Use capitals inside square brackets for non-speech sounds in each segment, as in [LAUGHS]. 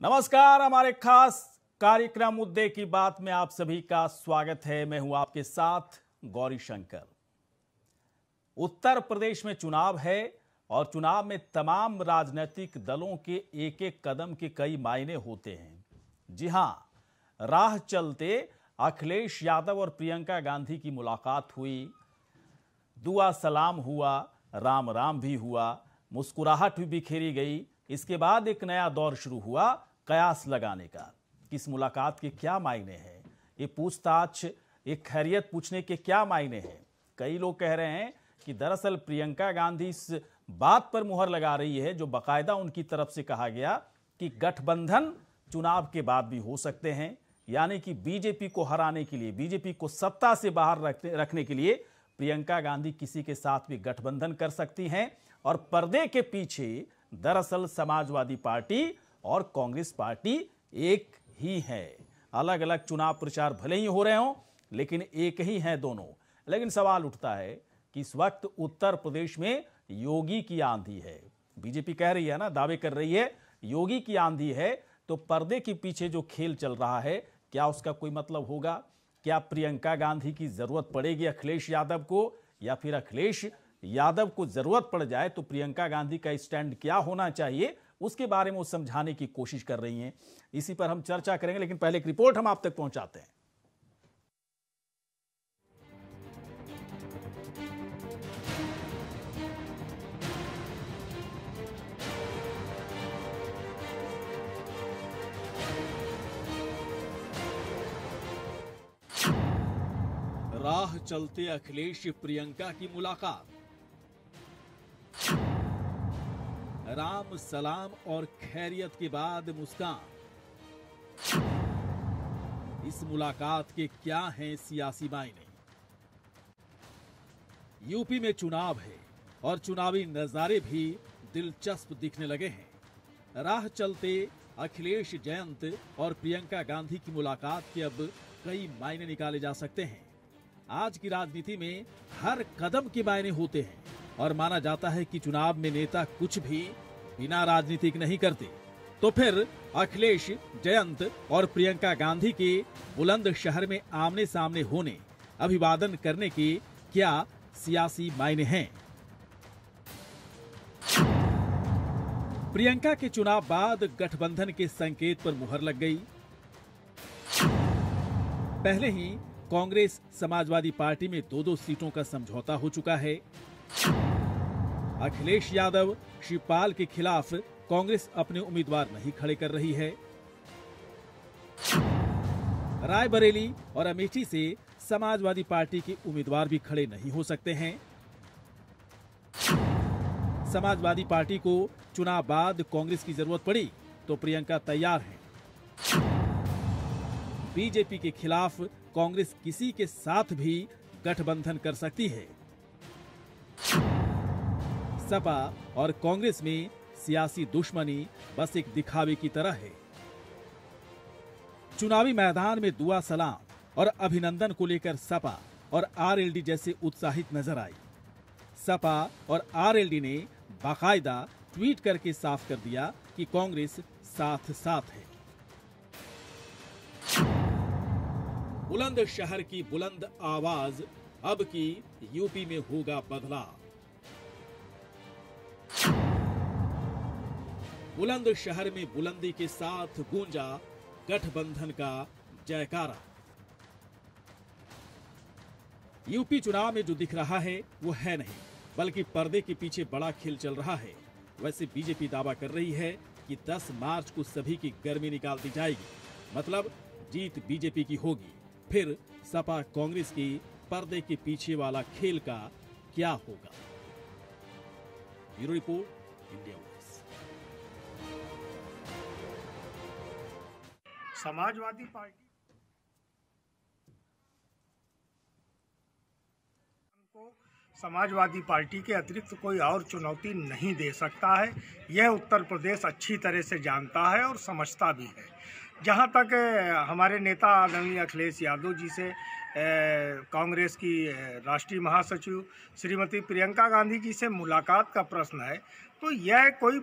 नमस्कार, हमारे खास कार्यक्रम मुद्दे की बात में आप सभी का स्वागत है। मैं हूँ आपके साथ गौरी शंकर उत्तर प्रदेश में चुनाव है और चुनाव में तमाम राजनीतिक दलों के एक एक कदम के कई मायने होते हैं। जी हाँ, राह चलते अखिलेश यादव और प्रियंका गांधी की मुलाकात हुई। दुआ सलाम हुआ राम राम भी हुआ, मुस्कुराहट भी बिखेरी गई। इसके बाद एक नया दौर शुरू हुआ। कयास लगाने का, किस मुलाकात के क्या मायने हैं? ये पूछताछ, ये खैरियत पूछने के क्या मायने हैं? कई लोग कह रहे हैं कि दरअसल प्रियंका गांधी इस बात पर मुहर लगा रही है, जो बकायदा उनकी तरफ़ से कहा गया कि गठबंधन चुनाव के बाद भी हो सकते हैं, यानी कि बीजेपी को हराने के लिए, बीजेपी को सत्ता से बाहर रखने के लिए प्रियंका गांधी किसी के साथ भी गठबंधन कर सकती हैं। और पर्दे के पीछे दरअसल समाजवादी पार्टी और कांग्रेस पार्टी एक ही है। अलग अलग चुनाव प्रचार भले ही हो रहे हों, लेकिन एक ही हैं दोनों। लेकिन सवाल उठता है कि इस वक्त उत्तर प्रदेश में योगी की आंधी है। बीजेपी कह रही है ना, दावे कर रही है, योगी की आंधी है तो पर्दे के पीछे जो खेल चल रहा है, क्या उसका कोई मतलब होगा? क्या प्रियंका गांधी की ज़रूरत पड़ेगी अखिलेश यादव को? या फिर अखिलेश यादव को ज़रूरत पड़ जाए तो प्रियंका गांधी का स्टैंड क्या होना चाहिए? उसके बारे में वो समझाने की कोशिश कर रही हैं। इसी पर हम चर्चा करेंगे, लेकिन पहले एक रिपोर्ट हम आप तक पहुंचाते हैं। राह चलते अखिलेश प्रियंका की मुलाकात। राम सलाम और खैरियत के बाद मुस्कान। इस मुलाकात के क्या हैं सियासी मायने? यूपी में चुनाव है और चुनावी नजारे भी दिलचस्प दिखने लगे हैं। राह चलते अखिलेश जयंत और प्रियंका गांधी की मुलाकात के अब कई मायने निकाले जा सकते हैं। आज की राजनीति में हर कदम के मायने होते हैं। और माना जाता है कि चुनाव में नेता कुछ भी बिना राजनीतिक नहीं करते। तो फिर अखिलेश, जयंत और प्रियंका गांधी के बुलंद शहर में आमने सामने होने, अभिवादन करने के क्या सियासी मायने हैं? प्रियंका के चुनाव बाद गठबंधन के संकेत पर मुहर लग गई। पहले ही कांग्रेस समाजवादी पार्टी में दो दो सीटों का समझौता हो चुका है। अखिलेश यादव शिवपाल के खिलाफ कांग्रेस अपने उम्मीदवार नहीं खड़े कर रही है। रायबरेली और अमेठी से समाजवादी पार्टी के उम्मीदवार भी खड़े नहीं हो सकते हैं। समाजवादी पार्टी को चुनाव बाद कांग्रेस की ज़रूरत पड़ी तो प्रियंका तैयार हैं। बीजेपी के खिलाफ कांग्रेस किसी के साथ भी गठबंधन कर सकती है। सपा और कांग्रेस में सियासी दुश्मनी बस एक दिखावे की तरह है। चुनावी मैदान में दुआ सलाम और अभिनंदन को लेकर सपा और आरएलडी जैसे उत्साहित नज़र आई। सपा और आरएलडी ने बाकायदा ट्वीट करके साफ़ कर दिया कि कांग्रेस साथ साथ है। बुलंद शहर की बुलंद आवाज़ अब की यूपी में होगा बदलाव। बुलंद शहर में बुलंदी के साथ गूंजा गठबंधन का जयकारा। यूपी चुनाव में जो दिख रहा है, वो है नहीं, बल्कि पर्दे के पीछे बड़ा खेल चल रहा है। वैसे बीजेपी दावा कर रही है कि 10 मार्च को सभी की गर्मी निकाल दी जाएगी। मतलब जीत बीजेपी की होगी। फिर सपा कांग्रेस की पर्दे के पीछे वाला खेल का क्या होगा? Bureau report, India. Samajwadi Party को समाजवादी पार्टी के अतिरिक्त कोई और चुनौती नहीं दे सकता है। यह उत्तर प्रदेश अच्छी तरह से जानता है और समझता भी है। जहाँ तक हमारे नेता आदरणीय अखिलेश यादव जी से कांग्रेस की राष्ट्रीय महासचिव श्रीमती प्रियंका गांधी जी से मुलाकात का प्रश्न है। तो यह कोई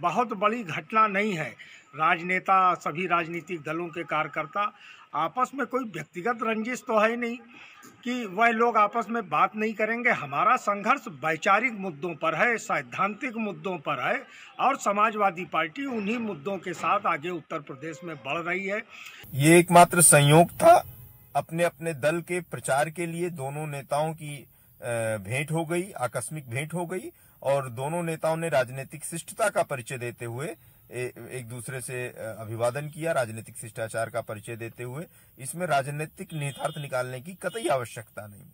बहुत बड़ी घटना नहीं है। राजनेता, सभी राजनीतिक दलों के कार्यकर्ता, आपस में कोई व्यक्तिगत रंजिश तो है नहीं कि वह लोग आपस में बात नहीं करेंगे। हमारा संघर्ष वैचारिक मुद्दों पर है, सैद्धांतिक मुद्दों पर है और समाजवादी पार्टी उन्हीं मुद्दों के साथ आगे उत्तर प्रदेश में बढ़ रही है। ये एकमात्र संयोग था अपने अपने दल के प्रचार के लिए दोनों नेताओं की भेंट हो गई, आकस्मिक भेंट हो गई और दोनों नेताओं ने राजनीतिक शिष्टता का परिचय देते हुए एक दूसरे से अभिवादन किया, राजनीतिक शिष्टाचार का परिचय देते हुए, इसमें राजनीतिक निहितार्थ निकालने की कतई आवश्यकता नहीं।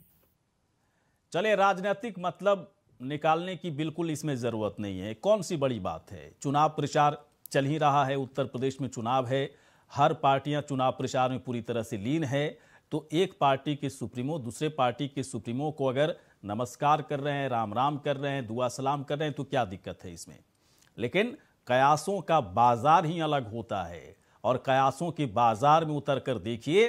चले राजनीतिक मतलब निकालने की बिल्कुल इसमें ज़रूरत नहीं है। कौन सी बड़ी बात है? चुनाव प्रचार चल ही रहा है। उत्तर प्रदेश में चुनाव है। हर पार्टियाँ चुनाव प्रचार में पूरी तरह से लीन है। तो एक पार्टी के सुप्रीमो, दूसरे पार्टी के सुप्रीमो को अगर नमस्कार कर रहे हैं राम राम कर रहे हैं दुआ सलाम कर रहे हैं तो क्या दिक्कत है इसमें? लेकिन कयासों का बाज़ार ही अलग होता है और कयासों के बाज़ार में उतर कर देखिए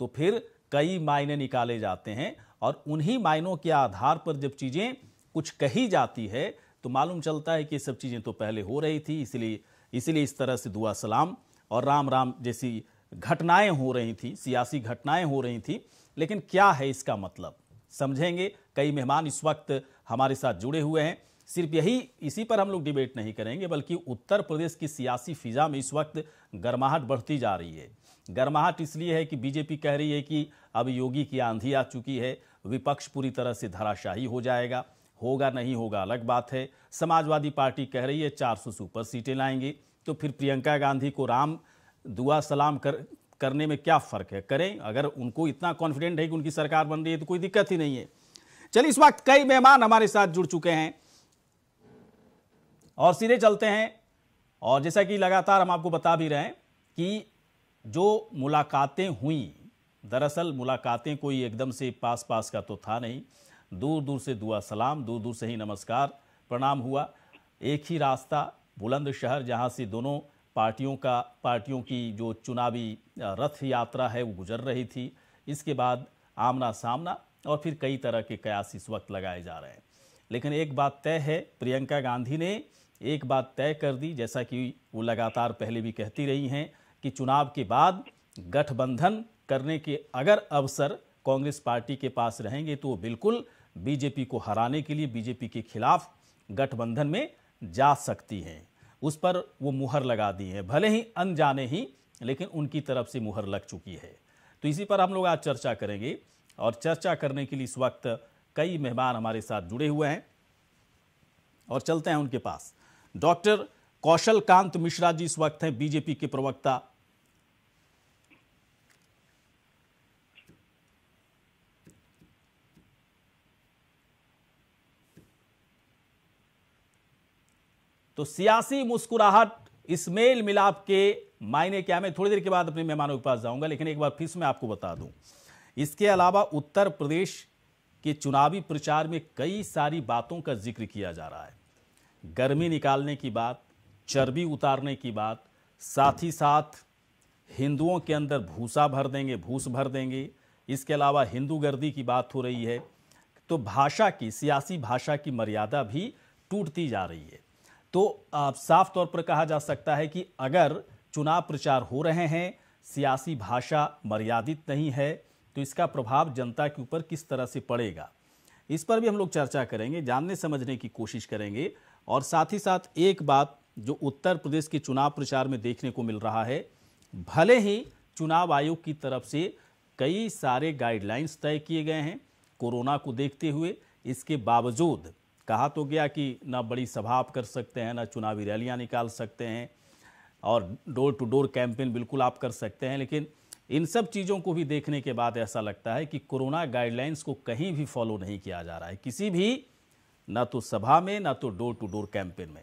तो फिर कई मायने निकाले जाते हैं और उन्हीं मायनों के आधार पर जब चीज़ें कुछ कही जाती है तो मालूम चलता है कि सब चीज़ें तो पहले हो रही थी, इसलिए इसलिए इस तरह से दुआ सलाम और राम राम जैसी घटनाएँ हो रही थी, सियासी घटनाएँ हो रही थी, लेकिन क्या है इसका मतलब? समझेंगे, कई मेहमान इस वक्त हमारे साथ जुड़े हुए हैं। सिर्फ़ यही, इसी पर हम लोग डिबेट नहीं करेंगे, बल्कि उत्तर प्रदेश की सियासी फिजा में इस वक्त गर्माहट बढ़ती जा रही है। गर्माहट इसलिए है कि बीजेपी कह रही है कि अब योगी की आंधी आ चुकी है, विपक्ष पूरी तरह से धराशाही हो जाएगा। होगा नहीं होगा, अलग बात है। समाजवादी पार्टी कह रही है 400 सुपर सीटें लाएँगे। तो फिर प्रियंका गांधी को राम दुआ सलाम कर, करने में क्या फ़र्क है? करें, अगर उनको इतना कॉन्फिडेंट है कि उनकी सरकार बन रही है तो कोई दिक्कत ही नहीं है। चलिए, इस वक्त कई मेहमान हमारे साथ जुड़ चुके हैं। और सीधे चलते हैं। और जैसा कि लगातार हम आपको बता भी रहे हैं कि जो मुलाकातें हुई, दरअसल मुलाकातें कोई एकदम से पास पास का तो था नहीं। दूर दूर से दुआ सलाम दूर दूर से ही नमस्कार, प्रणाम हुआ। एक ही रास्ता बुलंदशहर, जहाँ से दोनों पार्टियों का, पार्टियों की जो चुनावी रथ यात्रा है वो गुजर रही थी। इसके बाद आमना सामना और फिर कई तरह के कयास इस वक्त लगाए जा रहे हैं। लेकिन एक बात तय है, प्रियंका गांधी ने एक बात तय कर दी, जैसा कि वो लगातार पहले भी कहती रही हैं कि चुनाव के बाद गठबंधन करने के अगर अवसर कांग्रेस पार्टी के पास रहेंगे तो वो बिल्कुल बीजेपी को हराने के लिए बीजेपी के खिलाफ गठबंधन में जा सकती हैं। उस पर वो मुहर लगा दी है। भले ही अनजाने ही, लेकिन उनकी तरफ़ से मुहर लग चुकी है। तो इसी पर हम लोग आज चर्चा करेंगे और चर्चा करने के लिए इस वक्त कई मेहमान हमारे साथ जुड़े हुए हैं और चलते हैं उनके पास। डॉक्टर कौशल कांत मिश्रा जी इस वक्त हैं, बीजेपी के प्रवक्ता तो सियासी मुस्कुराहट इस मेल मिलाप के मायने क्या मैं थोड़ी देर के बाद अपने मेहमानों के पास जाऊँगा, लेकिन एक बार फिर मैं आपको बता दूँ। इसके अलावा उत्तर प्रदेश के चुनावी प्रचार में कई सारी बातों का ज़िक्र किया जा रहा है। गर्मी निकालने की बात, चर्बी उतारने की बात, साथ ही साथ हिंदुओं के अंदर भूसा भर देंगे, भूस भर देंगे। इसके अलावा हिंदू गर्दी की बात हो रही है तो भाषा की, सियासी भाषा की मर्यादा भी टूटती जा रही है। तो साफ़ तौर पर कहा जा सकता है कि अगर चुनाव प्रचार हो रहे हैं, सियासी भाषा मर्यादित नहीं है तो इसका प्रभाव जनता के ऊपर किस तरह से पड़ेगा? इस पर भी हम लोग चर्चा करेंगे, जानने समझने की कोशिश करेंगे। और साथ ही साथ एक बात जो उत्तर प्रदेश के चुनाव प्रचार में देखने को मिल रहा है, भले ही चुनाव आयोग की तरफ़ से कई सारे गाइडलाइंस तय किए गए हैं कोरोना को देखते हुए, इसके बावजूद कहा तो गया कि ना बड़ी सभा आप कर सकते हैं, ना चुनावी रैलियाँ निकाल सकते हैं और डोर टू डोर कैंपेन बिल्कुल आप कर सकते हैं। लेकिन इन सब चीज़ों को भी देखने के बाद ऐसा लगता है कि कोरोना गाइडलाइंस को कहीं भी फॉलो नहीं किया जा रहा है। किसी भी, ना तो सभा में, ना तो डोर टू डोर कैंपेन में।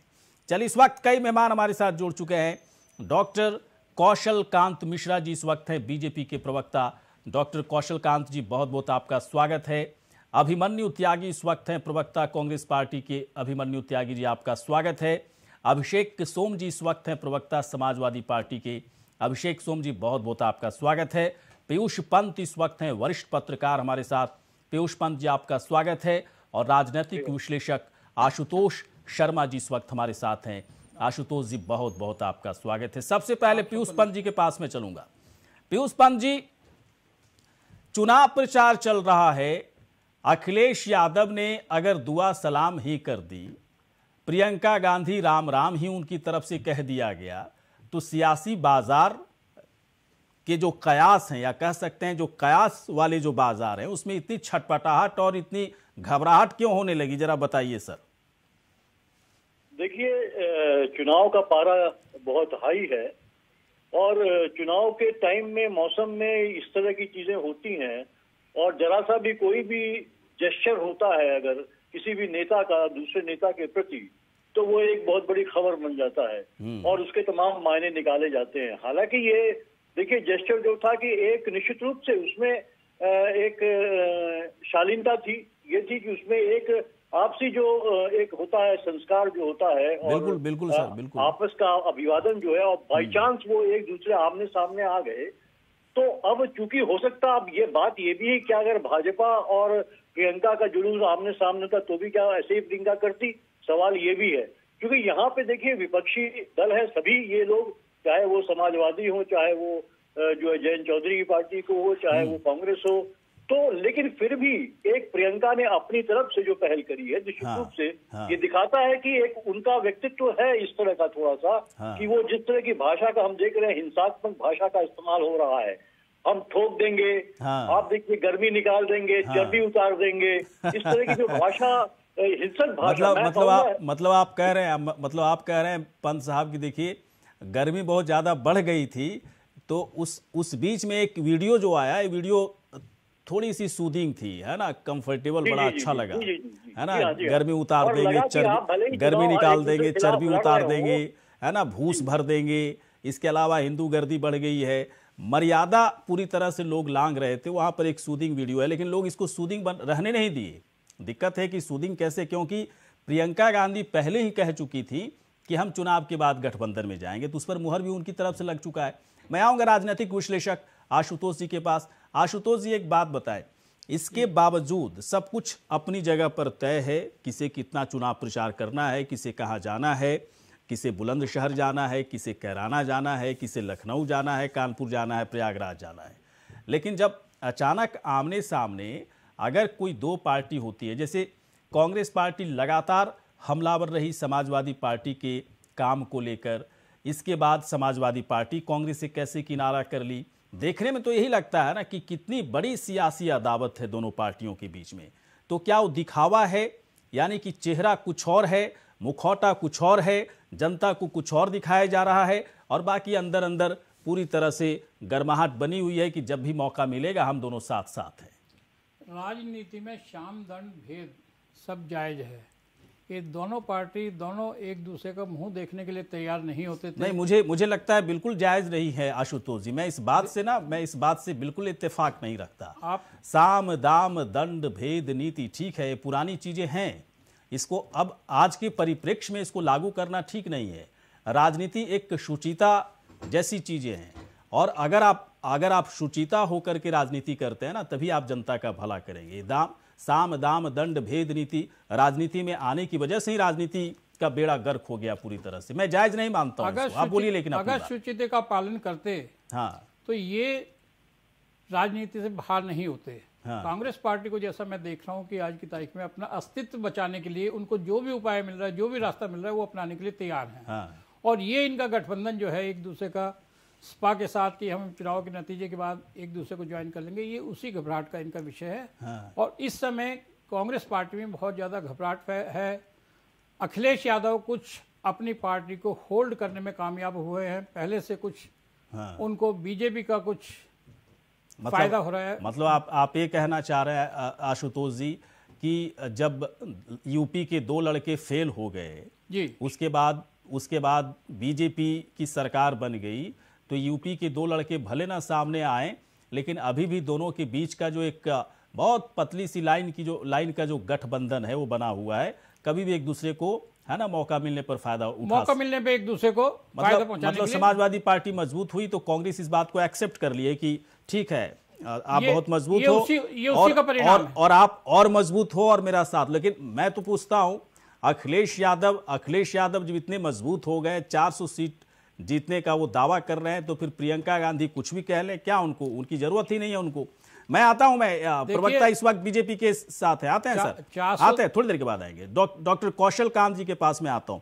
चलिए, इस वक्त कई मेहमान हमारे साथ जुड़ चुके हैं। डॉक्टर कौशल कांत मिश्रा जी इस वक्त हैं, बीजेपी के प्रवक्ता। डॉक्टर कौशल कांत जी बहुत बहुत आपका स्वागत है। अभिमन्यु त्यागी इस वक्त हैं प्रवक्ता कांग्रेस पार्टी के अभिमन्यु त्यागी जी आपका स्वागत है। अभिषेक सोम जी इस वक्त हैं प्रवक्ता समाजवादी पार्टी के। अभिषेक सोम जी बहुत बहुत आपका स्वागत है। पीयूष पंत इस वक्त हैं वरिष्ठ पत्रकार हमारे साथ। पीयूष पंत जी आपका स्वागत है। और राजनीतिक विश्लेषक आशुतोष शर्मा जी इस वक्त हमारे साथ हैं। आशुतोष जी बहुत बहुत आपका स्वागत है। सबसे पहले पीयूष पंत जी के पास में चलूँगा। पीयूष पंत जी चुनाव प्रचार चल रहा है। अखिलेश यादव ने अगर दुआ सलाम ही कर दी, प्रियंका गांधी राम राम ही उनकी तरफ़ से कह दिया गया तो सियासी बाज़ार के जो कयास हैं, या कह सकते हैं जो कयास वाले जो बाज़ार हैं, उसमें इतनी छटपटाहट और इतनी घबराहट क्यों होने लगी? जरा बताइए सर। देखिए चुनाव का पारा बहुत हाई है और चुनाव के टाइम में, मौसम में इस तरह की चीज़ें होती हैं और जरा सा भी कोई भी जेस्चर होता है अगर किसी भी नेता का दूसरे नेता के प्रति तो वो एक बहुत बड़ी खबर बन जाता है। और उसके तमाम मायने निकाले जाते हैं। हालाँकि ये देखिए जेस्टर जो था कि एक निश्चित रूप से उसमें एक शालीनता थी। ये थी कि उसमें एक आपसी जो एक होता है संस्कार जो होता है और बिल्कुल बिल्कुल सर बिल्कुल। आपस का अभिवादन जो है और बाई चांस वो एक दूसरे आमने सामने आ गए। तो अब चूँकि हो सकता अब ये बात ये भी है कि अगर भाजपा और प्रियंका का जुलूस आमने सामने था तो भी क्या ऐसे ही प्रियंका करती? सवाल ये भी है। क्योंकि यहाँ पे देखिए विपक्षी दल है सभी ये लोग चाहे वो समाजवादी हो चाहे वो जो है जयंत चौधरी की पार्टी को हो चाहे वो कांग्रेस हो तो लेकिन फिर भी एक प्रियंका ने अपनी तरफ़ से जो पहल करी है निश्चित हाँ, रूप से हाँ, ये दिखाता है कि एक उनका व्यक्तित्व है इस तरह का थोड़ा सा हाँ, कि वो जिस तरह की भाषा का हम देख रहे हैं हिंसात्मक भाषा का इस्तेमाल हो रहा है। हम ठोक देंगे हाँ, आप देखिए गर्मी निकाल देंगे हाँ, चर्बी उतार देंगे। इस तरह की जो [LAUGHS] भाषा हिंसक भाषा मतलब मतलब आप मतलब आप कह रहे हैं मतलब आप कह रहे हैं पंत साहब की देखिए गर्मी बहुत ज़्यादा बढ़ गई थी तो उस उस बीच में एक वीडियो जो आया ये वीडियो थोड़ी सी सूदिंग थी है ना? कंफर्टेबल बड़ा अच्छा लगा है ना? गर्मी उतार देंगे चर्बी गर्मी निकाल देंगे चर्बी उतार देंगे है ना? भूस भर देंगे इसके अलावा हिंदू गर्दी बढ़ गई है मर्यादा पूरी तरह से लोग लांग रहे थे, वहाँ पर एक सूदिंग वीडियो है, लेकिन लोग इसको सूदिंग बन, रहने नहीं दिए। दिक्कत है कि सूदिंग कैसे, क्योंकि प्रियंका गांधी पहले ही कह चुकी थी कि हम चुनाव के बाद गठबंधन में जाएँगे तो उस पर मुहर भी उनकी तरफ़ से लग चुका है। मैं आऊँगा राजनीतिक विश्लेषक आशुतोष जी के पास। आशुतोष जी, एक बात बताए। इसके बावजूद सब कुछ अपनी जगह पर तय है, किसे कितना चुनाव प्रचार करना है, किसे कहाँ जाना है। किसे बुलंदशहर जाना है, किसे कैराना जाना है, किसे लखनऊ जाना है, कानपुर जाना है, प्रयागराज जाना है। लेकिन जब अचानक आमने सामने अगर कोई दो पार्टी होती है, जैसे कांग्रेस पार्टी लगातार हमलावर रही समाजवादी पार्टी के काम को लेकर, इसके बाद समाजवादी पार्टी कांग्रेस से कैसे किनारा कर ली, देखने में तो यही लगता है ना कि कितनी बड़ी सियासी अदावत है दोनों पार्टियों के बीच में। तो क्या वो दिखावा है? यानी कि चेहरा कुछ और है, मुखौटा कुछ और है जनता को कुछ और दिखाया जा रहा है और बाकी अंदर अंदर पूरी तरह से गर्माहट बनी हुई है कि जब भी मौका मिलेगा हम दोनों साथ साथ हैं। राजनीति में शाम दंड भेद सब जायज़ है। ये दोनों पार्टी दोनों एक दूसरे का मुँह देखने के लिए तैयार नहीं होते थे। नहीं मुझे मुझे लगता है बिल्कुल जायज़ नहीं है आशुतोष जी। मैं इस बात से ना मैं इस बात से बिल्कुल इत्तेफाक नहीं रखता। आप साम दाम दंड भेद नीति ठीक है पुरानी चीज़ें हैं। इसको अब आज के परिप्रेक्ष्य में इसको लागू करना ठीक नहीं है। राजनीति एक शुचिता जैसी चीज़ें हैं। और अगर आप अगर आप शुचिता होकर के राजनीति करते हैं ना तभी आप जनता का भला करेंगे। दाम साम दाम दंड भेद नीति राजनीति में आने की वजह से ही राजनीति का बेड़ा गर्क हो गया पूरी तरह से। मैं जायज़ नहीं मानता हूँ आप बोलिए लेकिन अगर शुचिता का पालन करते हाँ। तो ये राजनीति से बाहर नहीं होते। हाँ। कांग्रेस पार्टी को जैसा मैं देख रहा हूँ कि आज की तारीख में अपना अस्तित्व बचाने के लिए उनको जो भी उपाय मिल रहा है जो भी रास्ता मिल रहा है वो अपनाने के लिए तैयार है हाँ। और ये इनका गठबंधन जो है एक दूसरे का सपा के साथ कि हम चुनाव के नतीजे के बाद एक दूसरे को ज्वाइन कर लेंगे ये उसी घबराहट का इनका विषय है हाँ। और इस समय कांग्रेस पार्टी में बहुत ज़्यादा घबराहट है अखिलेश यादव कुछ अपनी पार्टी को होल्ड करने में कामयाब हुए हैं पहले से कुछ हाँ। उनको बीजेपी का कुछ मतलब, फ़ायदा हो रहा है। मतलब आप आप ये कहना चाह रहे हैं आशुतोष जी कि जब यूपी के दो लड़के फेल हो गए जी। उसके बाद उसके बाद बीजेपी की सरकार बन गई तो यूपी के दो लड़के भले ना सामने आए लेकिन अभी भी दोनों के बीच का जो एक बहुत पतली सी लाइन की जो लाइन का जो गठबंधन है वो बना हुआ है। कभी भी एक दूसरे को है ना मौका मिलने पर फ़ायदा उठा मौका मिलने पे एक दूसरे को मतलब, मतलब समाजवादी पार्टी मज़बूत हुई तो कांग्रेस इस बात को एक्सेप्ट कर लिए कि ठीक है आप ये, बहुत मज़बूत हो उसी, ये उसी और, का परिणाम और, और आप और मज़बूत हो और मेरा साथ। लेकिन मैं तो पूछता हूँ अखिलेश यादव अखिलेश यादव जब इतने मज़बूत हो गए 400 सीट जीतने का वो दावा कर रहे हैं तो फिर प्रियंका गांधी कुछ भी कह ले क्या उनको उनकी ज़रूरत ही नहीं है उनको। मैं आता हूँ मैं प्रवक्ता इस वक्त बीजेपी के साथ है। आते हैं सर? आते हैं थोड़ी देर के बाद आएँगे। डॉक्टर कौशल कांत जी के पास में आता हूँ।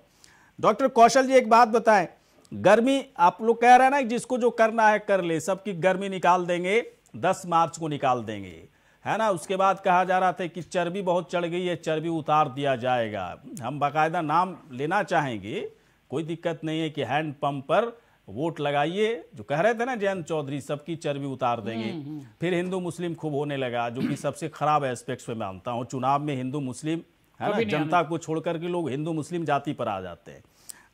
डॉक्टर कौशल जी एक बात बताएँ गर्मी आप लोग कह रहे हैं ना जिसको जो करना है कर ले सबकी गर्मी निकाल देंगे दस मार्च को निकाल देंगे। है ना? उसके बाद कहा जा रहा था कि चर्बी बहुत चढ़ गई है चर्बी उतार दिया जाएगा। हम बाकायदा नाम लेना चाहेंगे कोई दिक्कत नहीं है कि हैंड पंप पर वोट लगाइए। जो कह रहे थे ना जयंत चौधरी सबकी चर्बी उतार देंगे। हम्म, हम्म। फिर हिंदू मुस्लिम खूब होने लगा जो कि सबसे खराब एस्पेक्ट्स में मानता हूँ। चुनाव में हिंदू मुस्लिम है ना? जनता को छोड़कर के लोग हिंदू मुस्लिम जाति पर आ जाते हैं।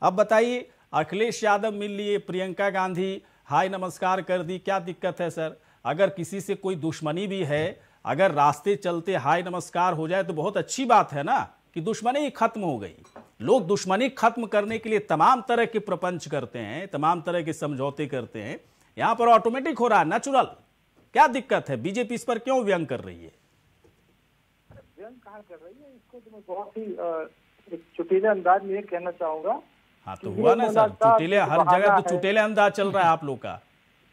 अब बताइए अखिलेश यादव मिल लिए प्रियंका गांधी। हाय, नमस्कार कर दी। क्या दिक्कत है, सर? अगर किसी से कोई दुश्मनी भी है, अगर रास्ते चलते हाय, नमस्कार हो जाए तो बहुत अच्छी बात है ना कि दुश्मनी ही खत्म हो गई। लोग दुश्मनी खत्म करने के लिए तमाम तरह के प्रपंच करते हैं, तमाम तरह के समझौते करते हैं। यहाँ पर ऑटोमेटिक हो रहा है नेचुरल क्या दिक्कत है? बीजेपी इस पर क्यों व्यंग कर रही है? व्यंग कहा कर रही है? इसको तो मैं बहुत ही चुटीले अंदाज में कहना चाहूँगा हाँ तो हुआ ना सर चुटीले हर जगह तो चुटीले अंदाज चल रहा है आप लोग का।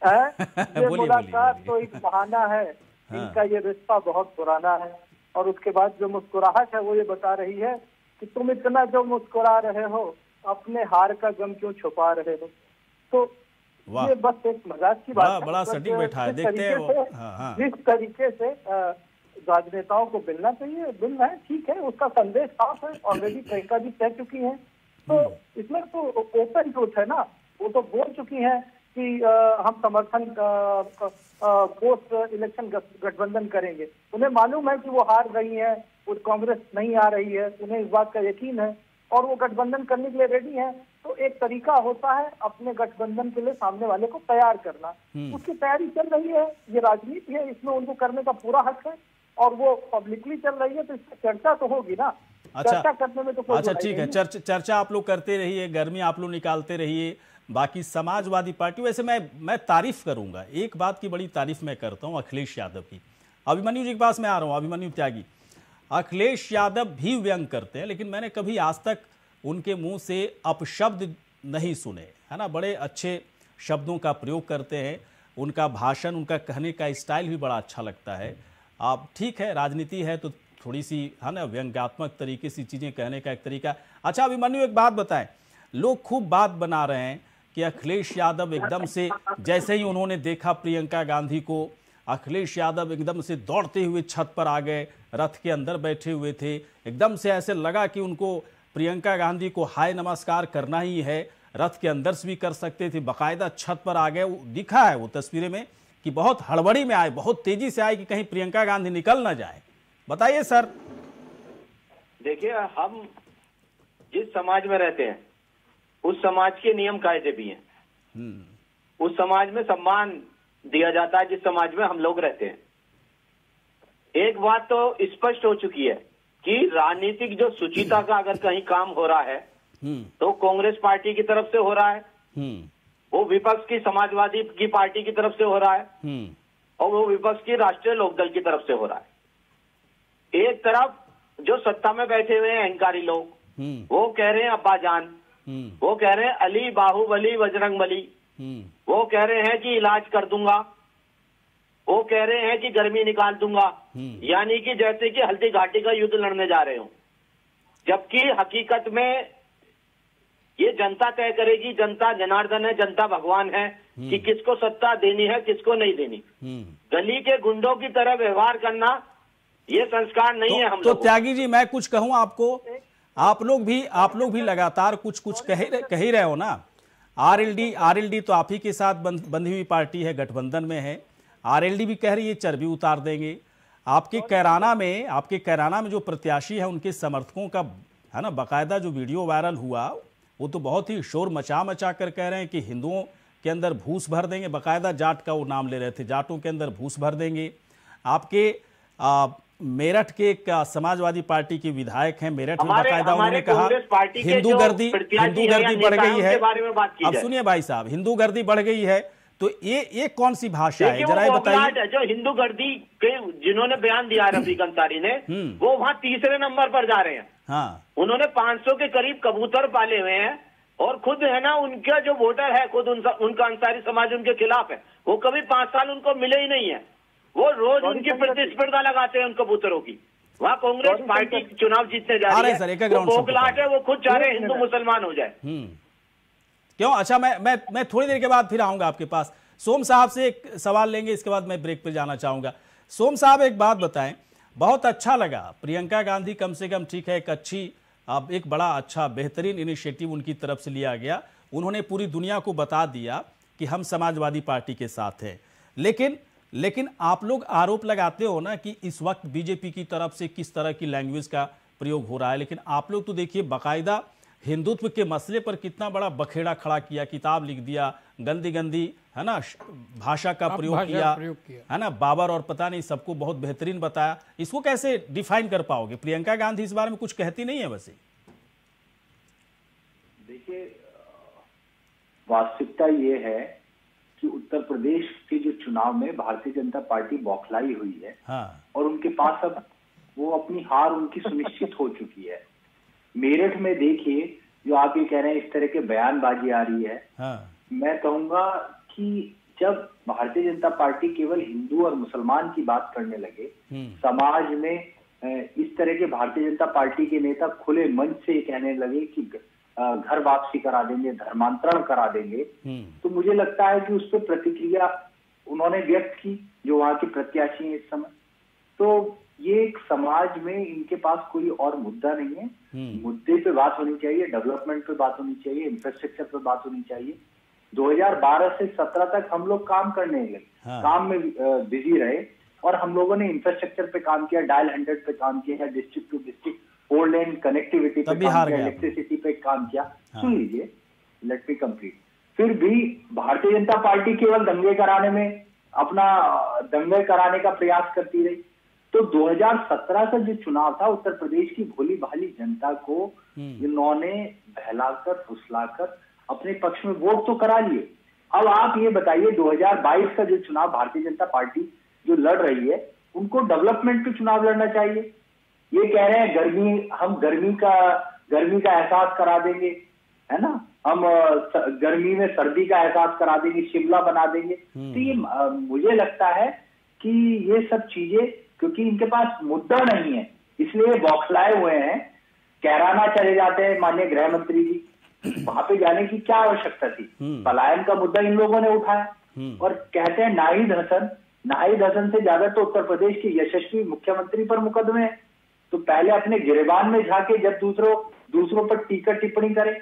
[LAUGHS] ये मुलाकात तो एक बहाना है। हाँ। इनका ये रिश्ता बहुत पुराना है। और उसके बाद जो मुस्कुराहट है वो ये बता रही है कि तुम इतना जो मुस्कुरा रहे हो अपने हार का गम क्यों छुपा रहे हो? तो ये बस एक मज़ाक की बात बड़ा सटीक बैठा है। देखते हैं हाँ, हाँ। जिस तरीके से राजनेताओं को मिलना चाहिए मिल रहा है ठीक है उसका संदेश साफ़ है ऑलरेडी प्रियंका जी कह चुकी है। तो हम्म। इसमें तो ओपन ट्रूथ है ना। वो तो बोल चुकी है कि हम समर्थन पोस्ट इलेक्शन गठबंधन करेंगे। उन्हें मालूम है कि वो हार रही है कांग्रेस नहीं आ रही है उन्हें इस बात का यकीन है। और वो गठबंधन करने के लिए रेडी है। तो एक तरीका होता है अपने गठबंधन के लिए सामने वाले को तैयार करना। हम्म। उसकी तैयारी चल रही है ये राजनीति है इसमें उनको करने का पूरा हक है। और वो पब्लिकली चल रही है तो इस चर्चा तो होगी ना। अच्छा। चर्चा करने में तो अच्छा ठीक है। चर्च, चर्चा आप लोग करते रहिए गर्मी आप लोग निकालते रहिए बाकी समाजवादी पार्टी वैसे मैं मैं तारीफ़ करूँगा। एक बात की बड़ी तारीफ़ मैं करता हूँ अखिलेश यादव की। अभिमन्यु जी के पास मैं आ रहा हूँ अभिमन्यु त्यागी। अखिलेश यादव भी व्यंग करते हैं लेकिन मैंने कभी आज तक उनके मुँह से अपशब्द नहीं सुने है ना? बड़े अच्छे शब्दों का प्रयोग करते हैं। उनका भाषण उनका कहने का स्टाइल भी बड़ा अच्छा लगता है। आप ठीक है राजनीति है तो थोड़ी सी है ना, व्यंग्यात्मक तरीके से चीज़ें कहने का एक तरीका। अच्छा अभिमन्यु, एक बात बताएँ। लोग खूब बात बना रहे हैं कि अखिलेश यादव एकदम से, जैसे ही उन्होंने देखा प्रियंका गांधी को, अखिलेश यादव एकदम से दौड़ते हुए छत पर आ गए, रथ के अंदर बैठे हुए थे। एकदम से ऐसे लगा कि उनको प्रियंका गांधी को हाय नमस्कार करना ही है, रथ के अंदर से भी कर सकते थे। बाकायदा छत पर आ गए दिखा है वो तस्वीरें में कि बहुत हड़बड़ी में आए, बहुत तेज़ी से आए कि कहीं प्रियंका गांधी निकल ना जाए। बताइए सर। देखिए हम जिस समाज में रहते हैं उस समाज के नियम कायदे भी हैं। हम्म। उस समाज में सम्मान दिया जाता है जिस समाज में हम लोग रहते हैं। एक बात तो स्पष्ट हो चुकी है कि राजनीतिक जो सुचिता का अगर कहीं काम हो रहा है हम्म। तो कांग्रेस पार्टी की तरफ़ से हो रहा है। हम्म। वो विपक्ष की समाजवादी की पार्टी की तरफ़ से हो रहा है। और वो विपक्ष की राष्ट्रीय लोकदल की तरफ़ से हो रहा है। एक तरफ़ जो सत्ता में बैठे हुए हैं अहंकारी लोग वो कह रहे हैं अब्बा जान। हम्म। वो कह रहे हैं अली बाहुबली बजरंग बली हम्म। वो कह रहे हैं कि इलाज कर दूँगा। वो कह रहे हैं कि गर्मी निकाल दूँगा। हम्म। यानी कि जैसे कि हल्दी घाटी का युद्ध लड़ने जा रहे हो। जबकि हकीकत में ये जनता तय करेगी जनता जनार्दन है जनता भगवान है कि किसको सत्ता देनी है किसको नहीं देनी। गली के गुंडों की तरह व्यवहार करना ये संस्कार नहीं तो, है हम तो त्यागी जी मैं कुछ कहूँ आपको। आप लोग भी आप लोग भी लगातार कुछ कुछ कह कह ही रहे हो ना? आरएलडी आरएलडी तो आप ही के साथ बंधी हुई पार्टी है गठबंधन में है। आरएलडी भी कह रही है चर्बी उतार देंगे। आपके कैराना में आपके कैराना में जो प्रत्याशी है उनके समर्थकों का है ना बाकायदा जो वीडियो वायरल हुआ वो तो बहुत ही शोर मचा मचा कर कह रहे हैं कि हिंदुओं के अंदर भूस भर देंगे। बाकायदा जाट का वो नाम ले रहे थे जाटों के अंदर भूस भर देंगे। आपके मेरठ के एक समाजवादी पार्टी के विधायक हैं मेरठ में बाकायदा उन्होंने कहा हिंदू गर्दी हिंदू गर्दी बढ़ गई है। अब सुनिए भाई साहब हिंदू गर्दी बढ़ गई है तो ये ये कौन सी भाषा है? जरा बताइए। जो हिंदू गर्दी के जिन्होंने बयान दिया रफीक अंसारी ने हम्म। वो वहाँ तीसरे नंबर पर जा रहे हैं। हाँ। उन्होंने 500 के करीब कबूतर पाले हुए हैं और खुद है ना उनका जो वोटर है खुद उनका उनका अंसारी समाज उनके खिलाफ है। वो कभी पाँच साल उनको मिले ही नहीं है। वो रोज उनकी प्रतिस्पर्धा लगाते हैं उन कबूतरों की। वहाँ कांग्रेस पार्टी चुनाव जीतने जा रही है। सर, एक है वो खुद चाह रहे हिंदू मुसलमान हो जाए। हम्म। क्यों? अच्छा मैं मैं मैं थोड़ी देर के बाद फिर आऊँगा आपके पास। सोम साहब से एक सवाल लेंगे इसके बाद मैं ब्रेक पर जाना चाहूँगा। सोम साहब एक बात बताएँ। बहुत अच्छा लगा। प्रियंका गांधी कम से कम ठीक है एक अच्छी अब एक बड़ा अच्छा बेहतरीन इनिशिएटिव उनकी तरफ़ से लिया गया। उन्होंने पूरी दुनिया को बता दिया कि हम समाजवादी पार्टी के साथ हैं। लेकिन लेकिन आप लोग आरोप लगाते हो ना कि इस वक्त बीजेपी की तरफ़ से किस तरह की लैंग्वेज का प्रयोग हो रहा है लेकिन आप लोग तो देखिए बाकायदा हिंदुत्व के मसले पर कितना बड़ा बखेड़ा खड़ा किया किताब लिख दिया गंदी गंदी है ना भाषा का प्रयोग किया, किया। है ना बाबर और पता नहीं सबको बहुत बेहतरीन बताया। इसको कैसे डिफाइन कर पाओगे? प्रियंका गांधी इस बारे में कुछ कहती नहीं है वैसे। देखिए वास्तविकता ये है कि उत्तर प्रदेश चुनाव में भारतीय जनता पार्टी बौखलाई हुई है हाँ। और उनके पास अब वो अपनी हार उनकी सुनिश्चित हो चुकी है मेरठ में देखिए जो आप ये कह रहे हैं इस तरह के बयानबाजी आ रही है हाँ। मैं कहूँगा कि जब भारतीय जनता पार्टी केवल हिंदू और मुसलमान की बात करने लगे हम्म। समाज में इस तरह के भारतीय जनता पार्टी के नेता खुले मंच से ये कहने लगे कि घर वापसी करा देंगे धर्मांतरण करा देंगे हम्म। तो मुझे लगता है कि उस पर प्रतिक्रिया उन्होंने व्यक्त की जो वहाँ के प्रत्याशी हैं इस समय। तो ये एक समाज में इनके पास कोई और मुद्दा नहीं है। हम्म। मुद्दे पे बात होनी चाहिए डेवलपमेंट पे बात होनी चाहिए इंफ्रास्ट्रक्चर पे बात होनी चाहिए। 2012 से 17 तक हम लोग काम करने लगे। हाँ। काम में बिज़ी रहे और हम लोगों ने इंफ्रास्ट्रक्चर पे काम किया डायल हंड्रेड पे काम किया है district to district old lane connectivity पे काम किया इलेक्ट्रिसिटी पे काम किया। सुन लीजिए लेट मी कंप्लीट फिर भी भारतीय जनता पार्टी केवल दंगे कराने में अपना दंगे कराने का प्रयास करती रही। तो 2017 का जो चुनाव था उत्तर प्रदेश की भोली भाली जनता को हम्म। इन्होंने बहलाकर फुसलाकर अपने पक्ष में वोट तो करा लिए। अब आप ये बताइए 2022 का जो चुनाव भारतीय जनता पार्टी जो लड़ रही है उनको डेवलपमेंट पे चुनाव लड़ना चाहिए। ये कह रहे हैं गर्मी हम गर्मी का गर्मी का एहसास करा देंगे है ना? हम गर्मी में सर्दी का एहसास करा देंगे शिमला बना देंगे। हम्म। तो ये मुझे लगता है कि ये सब चीज़ें क्योंकि इनके पास मुद्दा नहीं है इसलिए बौखलाए हुए हैं। कैराना चले जाते हैं माननीय गृह मंत्री जी। वहाँ पे जाने की क्या आवश्यकता थी? हम्म। पलायन का मुद्दा इन लोगों ने उठाया। हम्म। और कहते हैं नाहिद हसन। नाहिद हसन से ज़्यादा तो उत्तर प्रदेश के यशस्वी मुख्यमंत्री पर मुकदमे हैं। तो पहले अपने गिरबान में झाके जब दूसरों दूसरों पर टीका टिप्पणी करे।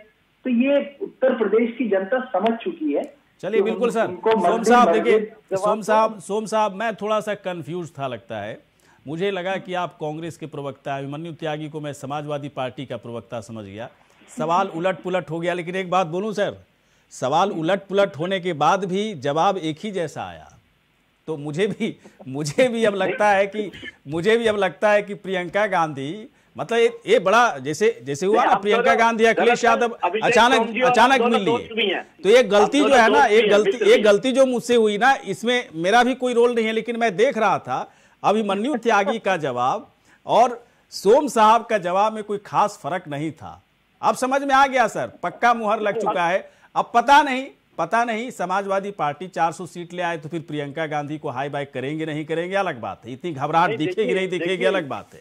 तो ये उत्तर प्रदेश की जनता समझ चुकी है चलिए बिल्कुल सर। सोम साहब देखिए सोम साहब सोम साहब मैं थोड़ा सा कंफ्यूज था लगता है। मुझे लगा कि आप कांग्रेस के प्रवक्ता अभिमन्यु त्यागी को मैं समाजवादी पार्टी का प्रवक्ता समझ गया। सवाल उलट पुलट हो गया लेकिन एक बात बोलूँ सर सवाल उलट पुलट होने के बाद भी जवाब एक ही जैसा आया। तो मुझे भी मुझे भी अब लगता है कि मुझे भी अब लगता है कि प्रियंका गांधी मतलब ये, ये बड़ा जैसे जैसे हुआ ना प्रियंका गांधी अखिलेश यादव अचानक अचानक मिल। लिए तो ये गलती जो है ना एक गलती एक गलती जो मुझसे हुई ना इसमें मेरा भी कोई रोल नहीं है लेकिन मैं देख रहा था अभिमन्यु त्यागी का जवाब और सोम साहब का जवाब में कोई खास फ़र्क नहीं था। अब समझ में आ गया सर? पक्का मुहर लग चुका है। अब पता नहीं पता नहीं समाजवादी पार्टी 400 सीट ले आए तो फिर प्रियंका गांधी को हाई बाइक करेंगे नहीं करेंगे अलग बात है। इतनी घबराहट दिखेगी नहीं दिखेगी अलग बात है।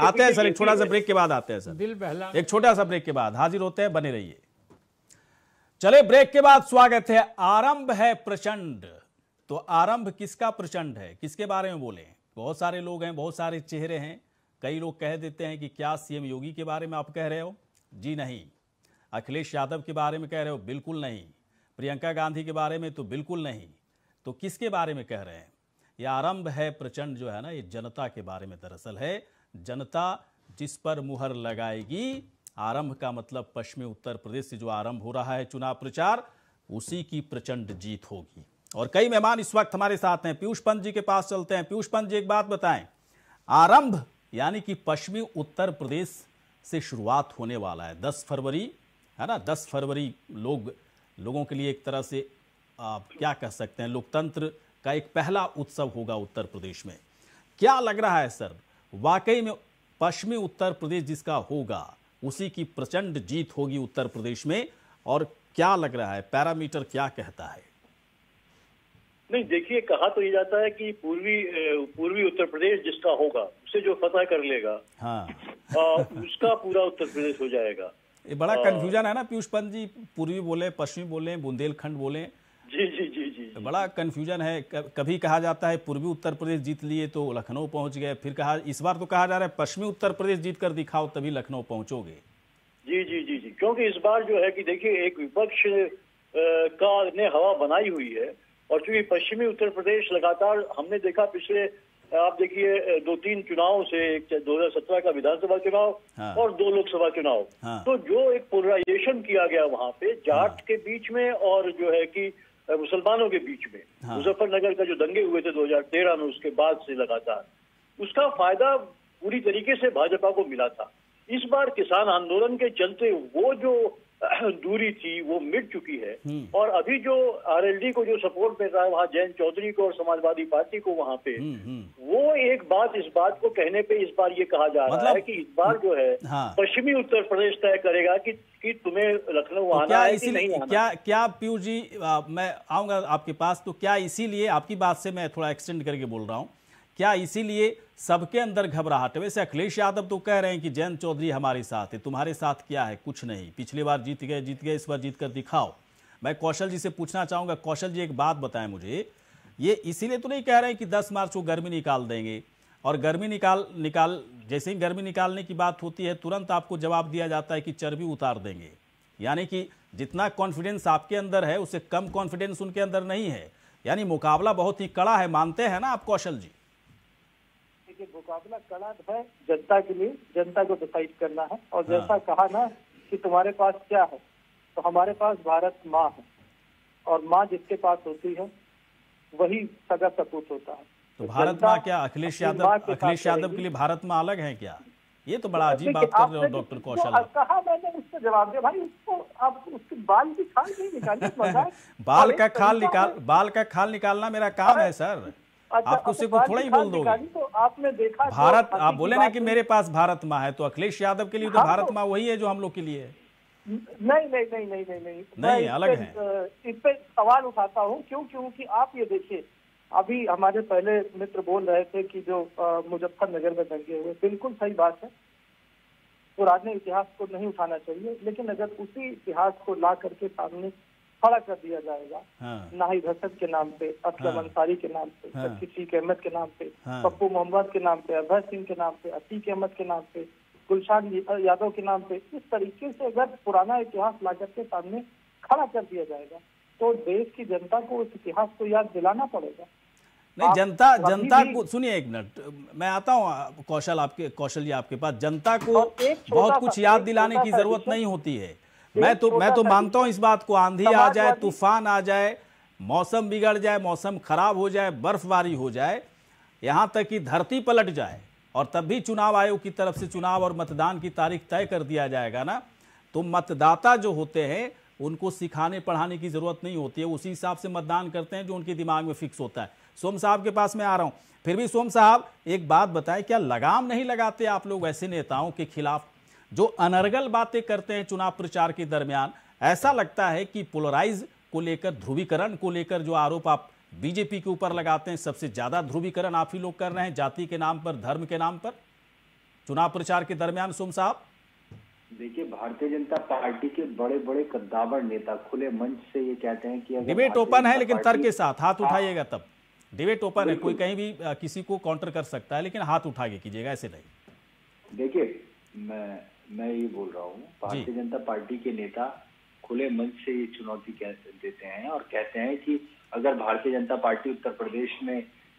आते हैं सर एक छोटा सा ब्रेक के बाद आते हैं सर। दिल बहला। एक छोटा सा ब्रेक के बाद हाजिर होते हैं बने रहिए। चले ब्रेक के बाद स्वागत है। आरंभ है प्रचंड। तो आरंभ किसका प्रचंड है? किसके बारे में बोले? बहुत सारे लोग हैं बहुत सारे चेहरे हैं। कई लोग कह देते हैं कि क्या सीएम योगी के बारे में आप कह रहे हो? जी नहीं। अखिलेश यादव के बारे में कह रहे हो? बिल्कुल नहीं। प्रियंका गांधी के बारे में तो बिल्कुल नहीं। तो किसके बारे में कह रहे हैं? यह आरंभ है प्रचंड जो है ना ये जनता के बारे में दरअसल है। जनता जिस पर मुहर लगाएगी, आरंभ का मतलब पश्चिमी उत्तर प्रदेश से जो आरंभ हो रहा है चुनाव प्रचार, उसी की प्रचंड जीत होगी। और कई मेहमान इस वक्त हमारे साथ हैं। पीयूष पंत जी के पास चलते हैं। पीयूष पंत जी, एक बात बताएँ। आरंभ यानी कि पश्चिमी उत्तर प्रदेश से शुरुआत होने वाला है। 10 फरवरी, है ना? 10 फरवरी लोग, लोगों के लिए एक तरह से, आप क्या कह सकते हैं, लोकतंत्र का एक पहला उत्सव होगा उत्तर प्रदेश में। क्या लग रहा है, सर? वाकई में पश्चिमी उत्तर प्रदेश जिसका होगा उसी की प्रचंड जीत होगी उत्तर प्रदेश में। और क्या लग रहा है पैरामीटर क्या कहता है? नहीं देखिए कहा तो ये जाता है कि पूर्वी पूर्वी उत्तर प्रदेश जिसका होगा उसे जो फतह कर लेगा हाँ। आ, उसका पूरा उत्तर प्रदेश हो जाएगा। ये बड़ा कंफ्यूजन है ना पीयूष पंत जी। पूर्वी बोले पश्चिमी बोले बुंदेलखंड बोले जी जी जी जी बड़ा कंफ्यूजन है कभी कहा जाता है पूर्वी उत्तर प्रदेश जीत लिए तो लखनऊ पहुँच गए फिर कहा इस बार तो कहा जा रहा है पश्चिमी उत्तर प्रदेश जीत कर दिखाओ तभी लखनऊ पहुंचोगे जी जी जी जी क्योंकि इस बार जो है कि देखिए एक विपक्ष का ने हवा बनाई हुई है और चूँकि पश्चिमी उत्तर प्रदेश लगातार हमने देखा पिछले आप देखिए दो तीन चुनाव से एक दो हज़ार सत्रह का विधानसभा चुनाव हाँ। और दो लोकसभा चुनाव हाँ। तो जो एक पोलराइजेशन किया गया वहाँ पे जाट हाँ। के बीच में और जो है कि मुसलमानों के बीच में। हाँ। मुजफ्फरनगर का जो दंगे हुए थे 2013 में उसके बाद से लगातार। उसका फ़ायदा पूरी तरीके से भाजपा को मिला था। इस बार किसान आंदोलन के चलते वो जो [CLEARS THROAT] दूरी थी वो मिट चुकी है हम्म। और अभी जो आरएलडी को जो सपोर्ट मिल रहा है वहाँ जयंत चौधरी को और समाजवादी पार्टी को वहाँ पे हम्म, हम्म। वो एक बात इस बात को कहने पे इस बार ये कहा जा मतलब, रहा है कि इस बार जो है हाँ। पश्चिमी उत्तर प्रदेश तय करेगा कि कि तुम्हें लखनऊ तो आना है कि नहीं आना क्या क्या पीयूष जी आ, मैं आऊँगा आपके पास तो क्या इसीलिए आपकी बात से मैं थोड़ा एक्सटेंड करके बोल रहा हूँ क्या इसीलिए सबके अंदर घबराहट वैसे अखिलेश यादव तो कह रहे हैं कि जयंत चौधरी हमारे साथ है, तुम्हारे साथ क्या है? कुछ नहीं। पिछली बार जीत गए जीत गए, इस बार जीत कर दिखाओ। मैं कौशल जी से पूछना चाहूँगा, कौशल जी एक बात बताएँ मुझे। ये इसीलिए तो नहीं कह रहे हैं कि 10 मार्च को गर्मी निकाल देंगे। और गर्मी निकाल निकाल, जैसे ही गर्मी निकालने की बात होती है, तुरंत आपको जवाब दिया जाता है कि चर्बी उतार देंगे। यानी कि जितना कॉन्फिडेंस आपके अंदर है, उससे कम कॉन्फिडेंस उनके अंदर नहीं है। यानी मुकाबला बहुत ही कड़ा है, मानते हैं ना आप कौशल जी? देखिए मुकाबला कड़ा है। जनता के लिए जनता को डिसाइड करना है। और हाँ। जैसा कहा ना कि तुम्हारे पास क्या है तो हमारे पास भारत माँ है। और माँ जिसके पास होती है वही सगा सपूत होता है। तो भारत माँ क्या अखिलेश यादव अखिलेश यादव के लिए भारत माँ अलग है क्या? ये तो बड़ा अजीब बात कर रहे हो डॉक्टर कौशल। कहा मैंने उससे जवाब दिया। भाई उसको आप उसके बाल की खाल नहीं निकालिए [LAUGHS] बाल का खाल निकाल बाल का खाल निकालना मेरा काम है सर। आपको से को थोड़ा ही बोल दोगे। तो आपने देखा भारत आप बोले ना कि मेरे पास भारत माँ है तो अखिलेश यादव के लिए तो हाँ, भारत तो- माँ वही है जो हम लोग के लिए है। नहीं नहीं नहीं नहीं नहीं नहीं। नहीं अलग है। इस पे सवाल उठाता हूँ क्यों क्योंकि आप ये देखिए अभी हमारे पहले मित्र बोल रहे थे कि जो मुजफ्फरनगर में दंगे हुए बिल्कुल सही बात है। पुराने इतिहास को नहीं उठाना चाहिए लेकिन अगर उसी इतिहास को ला करके सामने खड़ा कर दिया जाएगा हाँ। नाहिद हसन के नाम पे असलम हाँ। अंसारी के नाम पे हाँ। शकीक अहमद के नाम पे हाँ। पप्पू मोहम्मद के नाम पे अभय सिंह के नाम पे अतीक अहमद के नाम पे गुलशान यादव के नाम पे इस तरीके से अगर पुराना इतिहास ला के सामने खड़ा कर दिया जाएगा तो देश की जनता को उस इतिहास को याद दिलाना पड़ेगा नहीं जनता जनता को सुनिए एक मिनट मैं आता हूँ कौशल आपके कौशल जी आपके पास जनता को बहुत कुछ याद दिलाने की ज़रूरत नहीं होती है मैं तो मैं तो मानता हूँ इस बात को आंधी आ जाए तूफ़ान आ जाए मौसम बिगड़ जाए मौसम खराब हो जाए बर्फबारी हो जाए यहाँ तक कि धरती पलट जाए और तब भी चुनाव आयोग की तरफ़ से चुनाव और मतदान की तारीख तय कर दिया जाएगा ना तो मतदाता जो होते हैं उनको सिखाने पढ़ाने की ज़रूरत नहीं होती है। उसी हिसाब से मतदान करते हैं जो उनके दिमाग में फिक्स होता है। सोम साहब के पास मैं आ रहा हूँ। फिर भी सोम साहब एक बात बताएँ क्या लगाम नहीं लगाते आप लोग ऐसे नेताओं के खिलाफ जो अनर्गल बातें करते हैं चुनाव प्रचार के दरमियान ऐसा लगता है कि पोलराइज को लेकर ध्रुवीकरण को लेकर जो आरोप आप बीजेपी के ऊपर लगाते हैं सबसे ज़्यादा ध्रुवीकरण आप ही लोग कर रहे हैं जाति के नाम पर धर्म के नाम पर? चुनाव प्रचार के दरमियान सोम साहब? देखिए भारतीय जनता पार्टी के बड़े बड़े कद्दावर नेता खुले मंच से ये कहते हैं कि डिबेट ओपन है लेकिन तर्क के साथ हाथ हाँ। उठाइएगा तब। डिबेट ओपन है कोई कहीं भी किसी को काउंटर कर सकता है लेकिन हाथ उठा के कीजिएगा ऐसे नहीं। देखिए मैं ये बोल रहा हूँ भारतीय जनता पार्टी के नेता खुले मंच से ये चुनौती देते हैं और कहते हैं कि अगर भारतीय जनता पार्टी उत्तर प्रदेश में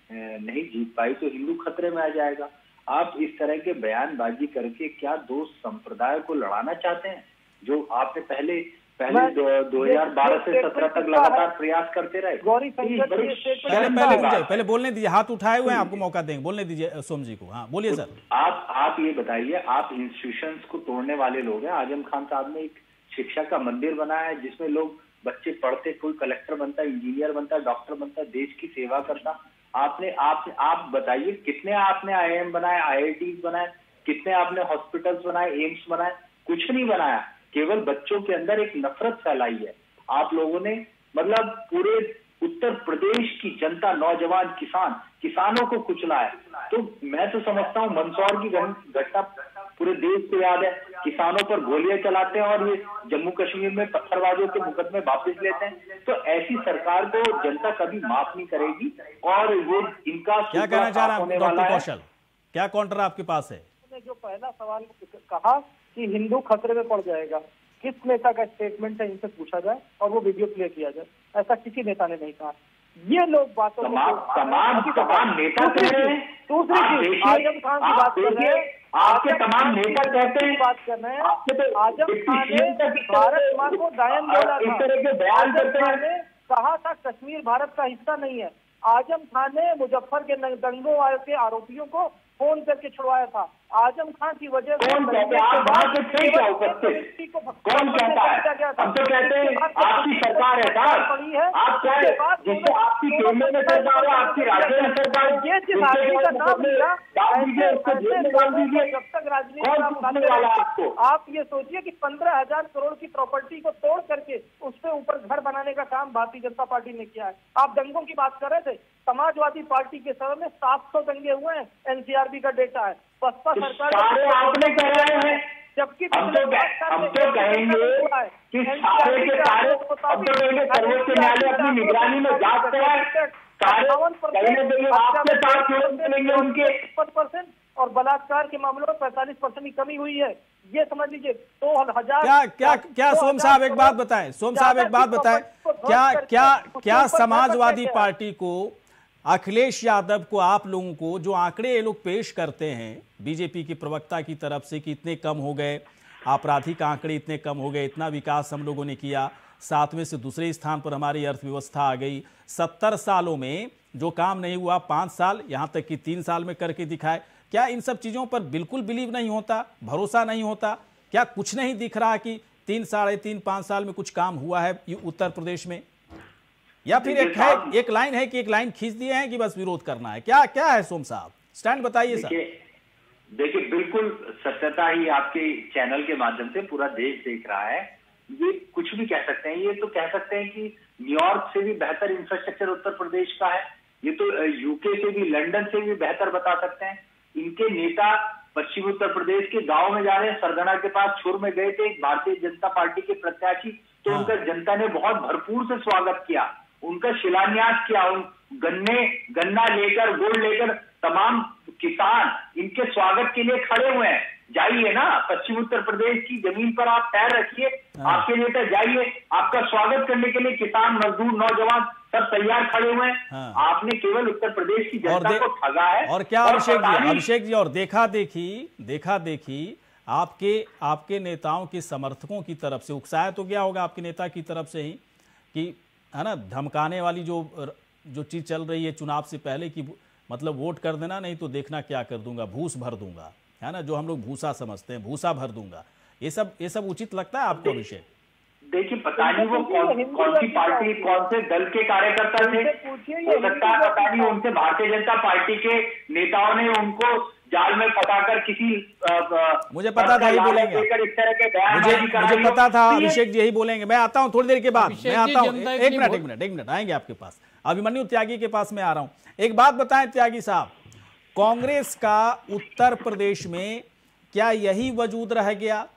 नहीं जीत पाई तो हिंदू खतरे में आ जाएगा। आप इस तरह के बयानबाजी करके क्या दो संप्रदाय को लड़ाना चाहते हैं जो आपने पहले पहले दो हज़ार बारह से सत्रह तक लगातार प्रयास करते रहे। गौरी पहले पहले पहले बोलने दीजिए। हाथ उठाए हुए हैं आपको मौका देंगे। बोलने दीजिए सोम जी को। हाँ बोलिए सर। आप आप ये बताइए आप इंस्टीट्यूशन को तोड़ने वाले लोग हैं। आज़म खान साहब ने एक शिक्षा का मंदिर बनाया है जिसमें लोग बच्चे पढ़ते कोई कलेक्टर बनता इंजीनियर बनता डॉक्टर बनता देश की सेवा करता। आपने आप आप बताइए कितने आपने आईआईएम बनाए आईआईटी बनाए कितने आपने हॉस्पिटल्स बनाए एम्स बनाए? कुछ नहीं बनाया। केवल बच्चों के अंदर एक नफरत फैलाई है। आप लोगों ने मतलब पूरे उत्तर प्रदेश की जनता नौजवान किसान किसानों को कुचला है। तो मैं तो समझता हूँ मंदसौर की घटना पूरे देश को याद है। किसानों पर गोलियाँ चलाते हैं और ये जम्मू कश्मीर में पत्थरबाजों के मुकदमे वापस लेते हैं। तो ऐसी सरकार को जनता कभी माफ़ नहीं करेगी और वो इनका क्या कहना चाह रहा है डॉक्टर कौशल? क्या काउंटर आपके पास है? जो पहला सवाल कहा कि हिंदू खतरे में पड़ जाएगा। किस नेता का स्टेटमेंट है इनसे पूछा जाए और वो वीडियो प्ले किया जाए। ऐसा किसी नेता ने नहीं कहा। ये लोग बातों तमाम तमाम तमाम नेता कह रहे हैं। दूसरी चीज़ आज़म खान की बात कर रहे हैं। आपके तमाम नेता कहते हैं बात कर रहे हैं। तो आज़म खान ने भारत माँ को डायन बोला इस तरह के बयान करते हैं। कहा था कश्मीर भारत का हिस्सा नहीं है। आज़म खान ने मुजफ्फर के दंगों के आरोपियों को फ़ोन करके छुड़वाया था। आज़म खान की वजह से कौन कहते हैं? आप वहाँ से थे क्या हो सकते? कौन कहता है? हम तो कहते हैं आपकी सरकार है साहब। आप क्या जिससे आपकी केंद्र में सरकार है आपकी राज्य में सरकार ये जिस आदमी का नाम लिया जब तक राजनीति आप ये सोचिए कि पंद्रह हज़ार करोड़ की प्रॉपर्टी को तोड़ करके उस पर ऊपर घर बनाने का काम भारतीय जनता पार्टी ने किया है। आप दंगों की बात कर रहे थे। समाजवादी पार्टी के समय में सात सौ दंगे हुए हैं एनसीआरबी का डेटा है। बसपा तो सरकार आपने कह रहे हैं जबकि हम तो हम तो कहेंगे कि सारे के सारे हम तो कहेंगे सर्वोच्च न्यायालय अपनी निगरानी में जाँच कराए। आपके साथ चलेंगे उनके। परसेंट और बलात्कार के मामलों में पैंतालीस परसेंट की कमी हुई है। ये समझ लीजिए दो हज़ार क्या क्या क्या सोम साहब एक बात बताएँ सोम साहब एक बात बताएँ। क्या क्या क्या समाजवादी पार्टी को अखिलेश यादव को आप लोगों को जो आंकड़े ये लोग पेश करते हैं, बीजेपी के प्रवक्ता की तरफ़ से कि इतने कम हो गए, आपराधिक आंकड़े इतने कम हो गए, इतना विकास हम लोगों ने किया सातवें से दूसरे स्थान पर हमारी अर्थव्यवस्था आ गई। सत्तर सालों में जो काम नहीं हुआ, पाँच साल, यहाँ तक कि तीन साल में करके दिखाए। क्या इन सब चीज़ों पर बिल्कुल बिलीव नहीं होता, भरोसा नहीं होता? क्या कुछ नहीं दिख रहा कि तीन साढ़े तीन, पाँच साल में कुछ काम हुआ है उत्तर प्रदेश में? या फिर एक है एक लाइन है कि एक लाइन खींच दिए हैं कि बस विरोध करना है? क्या क्या है सोम साहब? स्टैंड बताइए सर देखिए बिल्कुल सत्यता ही आपके चैनल के माध्यम से पूरा देश देख रहा है। ये कुछ भी कह सकते हैं। ये तो कह सकते हैं कि न्यूयॉर्क से भी बेहतर इंफ्रास्ट्रक्चर उत्तर प्रदेश का है। ये तो यूके से भी लंदन से भी बेहतर बता सकते हैं। इनके नेता पश्चिमी उत्तर प्रदेश के गाँव में जा रहे हैं। सरगना के पास छुर में गए थे। भारतीय जनता पार्टी के प्रत्याशी। तो हाँ। उनका जनता ने बहुत भरपूर से स्वागत किया। उनका शिलान्यास किया उन गन्ने गन्ना लेकर गुड़ लेकर तमाम किसान इनके स्वागत के लिए खड़े हुए हैं जाइए ना पश्चिम उत्तर प्रदेश की ज़मीन पर आप पैर रखिए हाँ। आपके नेता जाइए आपका स्वागत करने के लिए किसान मजदूर नौजवान सब तैयार खड़े हुए हैं हाँ। आपने केवल उत्तर प्रदेश की जनता को ठगा है और क्या अभिषेक जी अभिषेक जी और देखा देखी देखा देखी आपके आपके नेताओं के समर्थकों की तरफ़ से उकसाया तो क्या होगा आपके नेता की तरफ़ से ही कि है ना धमकाने वाली जो जो चीज़ चल रही है चुनाव से पहले कि मतलब वोट कर देना नहीं तो देखना क्या कर दूँगा भूस भर दूँगा है ना जो हम लोग भूसा समझते हैं भूसा भर दूँगा। ये सब ये सब उचित लगता है आपको अभिषेक? देखिए पता नहीं वो कौन कौन सी पार्टी कौन से दल के कार्यकर्ता थे? हो सकता है पता नहीं उनसे भारतीय जनता पार्टी के नेताओं ने उनको जाल में फंसाकर किसी मुझे पता था यही बोलेंगे। मुझे मुझे पता था अभिषेक जी यही बोलेंगे। मैं आता हूँ थोड़ी देर के बाद मैं आता हूँ। एक मिनट एक मिनट एक मिनट आएँगे आपके पास। अभिमन्यु त्यागी के पास मैं आ रहा हूँ। एक बात बताएँ त्यागी साहब कांग्रेस का उत्तर प्रदेश में क्या यही वजूद रह गया?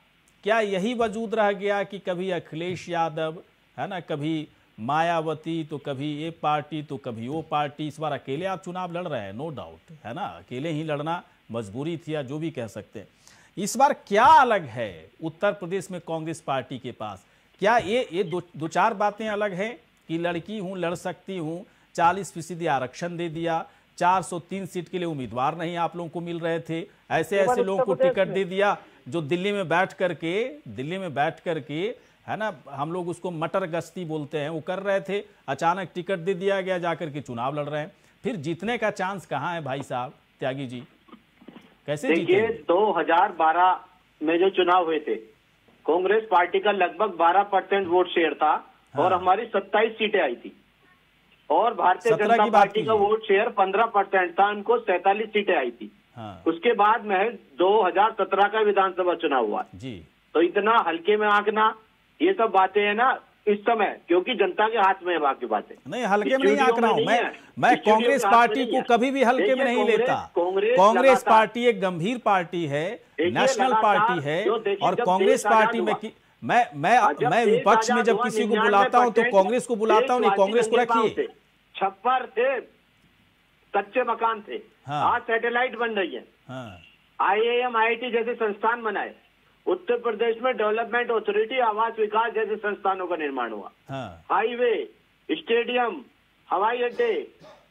क्या यही वजूद रह गया कि कभी अखिलेश यादव है ना कभी मायावती तो कभी ये पार्टी तो कभी वो पार्टी? इस बार अकेले आप चुनाव लड़ रहे हैं नो डाउट है ना? अकेले ही लड़ना मजबूरी थी या जो भी कह सकते हैं। इस बार क्या अलग है उत्तर प्रदेश में कांग्रेस पार्टी के पास? क्या ये ये दो दो चार बातें अलग हैं कि लड़की हूँ लड़ सकती हूँ चालीस फ़ीसदी आरक्षण दे दिया 403 सीट के लिए उम्मीदवार नहीं आप लोगों को मिल रहे थे ऐसे ऐसे लोगों को टिकट दे दिया जो दिल्ली में बैठ करके दिल्ली में बैठ करके है ना हम लोग उसको मटर गश्ती बोलते हैं वो कर रहे थे अचानक टिकट दे दिया गया जाकर के चुनाव लड़ रहे हैं। फिर जीतने का चांस कहाँ है भाई साहब? त्यागी जी। कैसे देखिए 2012 में जो चुनाव हुए थे कांग्रेस पार्टी का लगभग 12 परसेंट वोट शेयर था हाँ। और हमारी सत्ताईस सीटें आई थी। और भारतीय जनता पार्टी का वोट शेयर पंद्रह परसेंट था उनको सैतालीस सीटें आई थी। हाँ। उसके बाद महज 2017 का विधानसभा चुनाव हुआ। जी। तो इतना हल्के में आंकना ये सब बातें है ना इस समय क्योंकि जनता के हाथ में है बाकी बातें नहीं हल्के में नहीं आंक रहा हूँ मैं। मैं कांग्रेस पार्टी को कभी भी हल्के में नहीं लेता। कांग्रेस पार्टी एक गंभीर पार्टी है नेशनल पार्टी है और कांग्रेस पार्टी में मैं मैं मैं विपक्ष में जब किसी को बुलाता हूँ तो कांग्रेस को बुलाता हूँ नहीं कांग्रेस को रखिए। छप्पर थे कच्चे मकान थे। हाँ। आज सैटेलाइट बन रही है। आईएएम हाँ। आईआईटी जैसे संस्थान बनाए। उत्तर प्रदेश में डेवलपमेंट अथॉरिटी आवास विकास जैसे संस्थानों का निर्माण हुआ। हाँ। हाईवे स्टेडियम हवाई अड्डे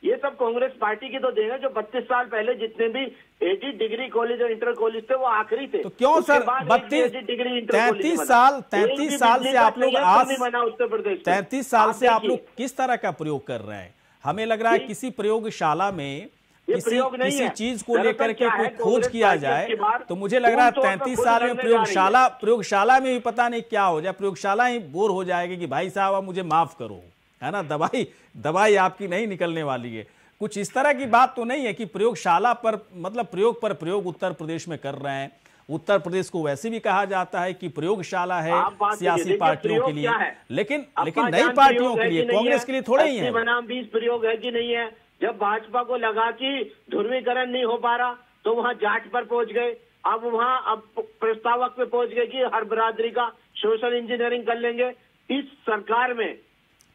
ये सब कांग्रेस पार्टी की तो देन है जो 32 साल पहले जितने भी एटी डिग्री कॉलेज और इंटर कॉलेज थे वो आखिरी थे। तो क्यों सर? बत्तीस डिग्री तैतीस साल तैतीस साल से आप लोग आज बना उत्तर प्रदेश तैतीस साल से आप लोग किस तरह का प्रयोग कर रहे हैं? हमें लग रहा है किसी प्रयोगशाला में किसी किसी चीज़ को लेकर के कोई खोज किया जाए तो मुझे लग रहा है तैतीस साल में प्रयोगशाला प्रयोगशाला में भी पता नहीं क्या हो जाए प्रयोगशाला ही बोर हो जाएगी कि भाई साहब आप मुझे माफ़ करो है ना? दवाई दवाई आपकी नहीं निकलने वाली है। कुछ इस तरह की बात तो नहीं है कि प्रयोगशाला पर मतलब प्रयोग पर प्रयोग उत्तर प्रदेश में कर रहे हैं। उत्तर प्रदेश को वैसे भी कहा जाता है कि प्रयोगशाला है सियासी पार्टियों के लिए। लेकिन लेकिन नई पार्टियों के लिए कांग्रेस के लिए थोड़े ही है। बनाम बीस प्रयोग है कि नहीं है। जब भाजपा को लगा कि ध्रुवीकरण नहीं हो पा रहा तो वहाँ जाट पर पहुँच गए। अब वहाँ अब प्रस्तावक पे पहुँच गए कि हर बरादरी का सोशल इंजीनियरिंग कर लेंगे। इस सरकार में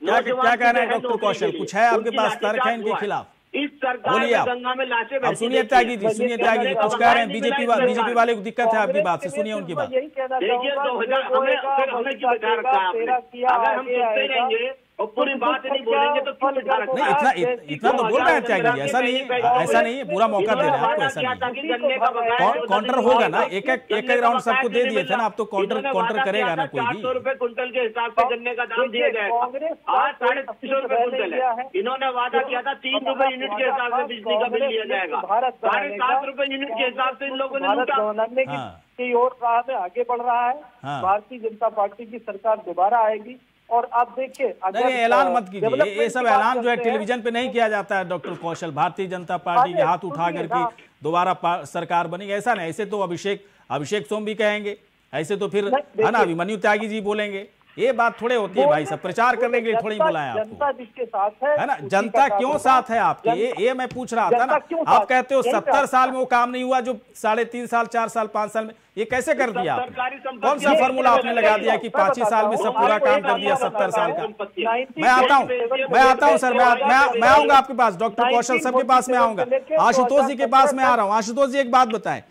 क्या क्या कह रहे हैं डॉक्टर कौशल? कुछ है आपके पास तर्क है। इनके खिलाफ? इस सरकार में गंगा में लाशें अब सुनिए त्यागी जी सुनिए त्यागी जी कुछ कह रहे हैं। बीजेपी बीजेपी वाले को दिक्कत है आपकी बात से सुनिए उनकी बात। देखिए दो हज़ार हमें हमें क्यों बता रखा है आपने? अगर हम सुनते रहेंगे और पूरी बात नहीं बोलेंगे तो क्यों बिठा रखा नहीं इतना इतना तो बोल रहे हैं त्यागी जी ऐसा नहीं ऐसा नहीं है पूरा मौका दे रहे हैं आपको ऐसा नहीं। काउंटर होगा ना? एक एक एक राउंड सबको दे दिए थे ना आप तो काउंटर काउंटर करेगा ना कोई भी। रुपए कुंटल के हिसाब से गन्ने का दाम दिया जाएगा आज साढ़े तीन सौ रुपए कुंटल है। इन्होंने वादा किया था तीन रुपए यूनिट के हिसाब से बिजली का बिल लिया जाएगा। साढ़े सात रुपए यूनिट के हिसाब से इन लोगों ने लूटा। की ओर राह में आगे बढ़ रहा है। हाँ। भारतीय जनता पार्टी की सरकार दोबारा आएगी और आप देखिए नहीं ऐलान मत कीजिए। ये सब ऐलान जो है टेलीविज़न पे नहीं किया जाता है डॉक्टर कौशल। भारतीय जनता पार्टी के हाथ उठा करके दोबारा सरकार बनी। ऐसा नहीं ऐसे तो अभिषेक अभिषेक सोम भी कहेंगे। ऐसे तो फिर है ना अभिमन्यु त्यागी जी बोलेंगे। ये बात थोड़े होती है भाई सब प्रचार करने के लिए थोड़ी बुलाया जनता जिसके साथ है है ना? जनता क्यों साथ है आपके? ये ये मैं पूछ रहा था ना। आप कहते हो सत्तर साल में वो काम नहीं हुआ जो साढ़े तीन साल चार साल पाँच साल में। ये कैसे कर दिया आपने? कौन सा फॉर्मूला आपने लगा दिया कि पाँच ही साल में सब पूरा काम कर दिया सत्तर साल का? मैं आता हूँ। मैं आता हूँ सर। मैं मैं आऊँगा आपके पास डॉक्टर कौशल सबके पास में आऊँगा। आशुतोष जी के पास में आ रहा हूँ। आशुतोष जी एक बात बताएँ।